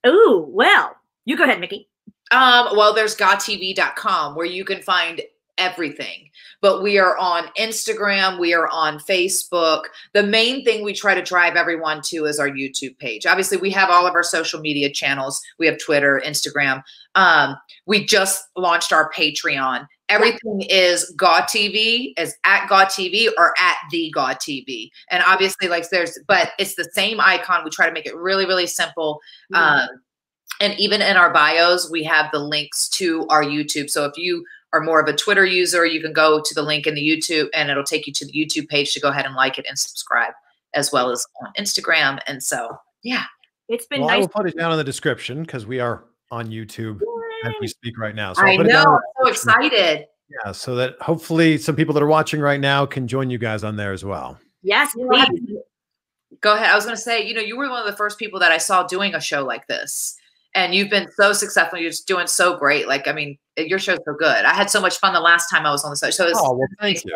B: Ooh, well, you go ahead, Mickie.
A: Um, well, there's gawtv.com where you can find everything. But we are on Instagram, we are on Facebook. The main thing we try to drive everyone to is our YouTube page. Obviously, we have all of our social media channels. We have Twitter, Instagram. Um, we just launched our Patreon. Everything is GAW TV, is at GAW TV or at the GAW TV. And obviously, like there's, but it's the same icon. We try to make it really, really simple. Um, and even in our bios, we have the links to our YouTube. So if you are more of a Twitter user, you can go to the link in the YouTube and it'll take you to the YouTube page to go ahead and like it and subscribe, as well as on Instagram. And so, yeah.
B: It's been
C: Well, I
B: nice.
C: will put it down in the description because we are on YouTube as we speak right now. So I'll
A: I
C: put it down
A: know. I'm so excited.
C: Yeah, so that hopefully some people that are watching right now can join you guys on there as well.
B: Yes,
A: You know, I-
B: please.
A: Go ahead. I was going to say, you know, you were one of the first people that I saw doing a show like this. And you've been so successful. You're just doing so great. Like, I mean, your show's so good. I had so much fun the last time I was on the show. So it's,
C: Oh, well, thank [LAUGHS] you.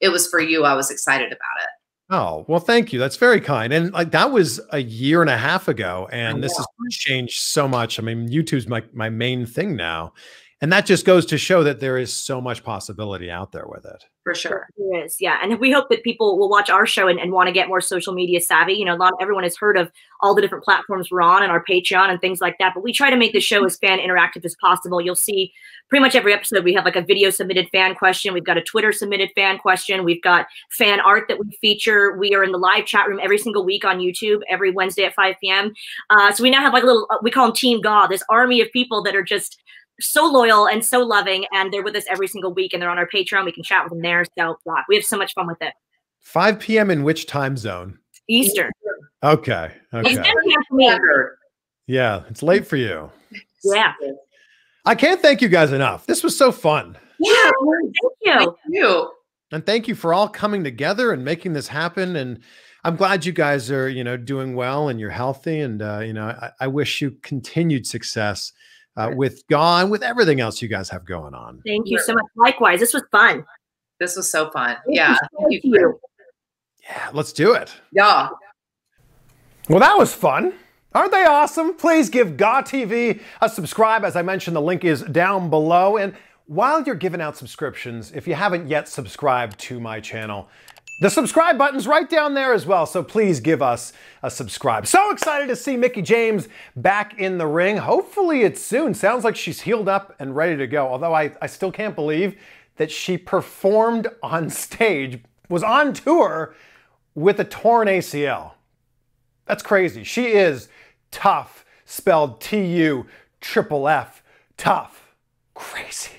A: it was for you. I was excited about it.
C: Oh, well, thank you. That's very kind. And like that was a year and a half ago. And this has changed so much. I mean, YouTube's my, my main thing now. And that just goes to show that there is so much possibility out there with it.
A: For sure.
B: There is, yeah. And we hope that people will watch our show and, and want to get more social media savvy. You know, not everyone has heard of all the different platforms we're on and our Patreon and things like that. But we try to make the show as fan interactive as possible. You'll see pretty much every episode we have like a video submitted fan question. We've got a Twitter submitted fan question. We've got fan art that we feature. We are in the live chat room every single week on YouTube every Wednesday at 5 p.m. Uh, so we now have like a little, uh, we call them Team GAW, this army of people that are just so loyal and so loving, and they're with us every single week, and they're on our Patreon. We can chat with them there. So blah. we have so much fun with it.
C: 5 p.m. in which time zone?
B: Eastern.
C: Okay. Okay.
B: 10 p.m. for
C: Yeah, it's late for you.
B: Yeah.
C: I can't thank you guys enough. This was so fun.
A: Yeah.
B: Thank you.
A: Thank you.
C: And thank you for all coming together and making this happen. And I'm glad you guys are, you know, doing well and you're healthy. And, uh, you know, I, I wish you continued success uh, with GAW, with everything else you guys have going on.
B: Thank you so much. Likewise, this was fun.
A: This was so fun.
B: Thank
A: Yeah.
B: you.
A: Thank
B: Thank
A: you.
B: you.
C: Yeah, let's do it.
A: Yeah.
C: Well, that was fun. Aren't they awesome? Please give GAW TV a subscribe. As I mentioned, the link is down below. And while you're giving out subscriptions, if you haven't yet subscribed to my channel, the subscribe button's right down there as well. So please give us a subscribe. So excited to see Mickie James back in the ring. Hopefully it's soon. Sounds like she's healed up and ready to go. Although I, I still can't believe that she performed on stage, was on tour with a torn ACL. That's crazy. She is tough, spelled T U triple F, tough. crazy.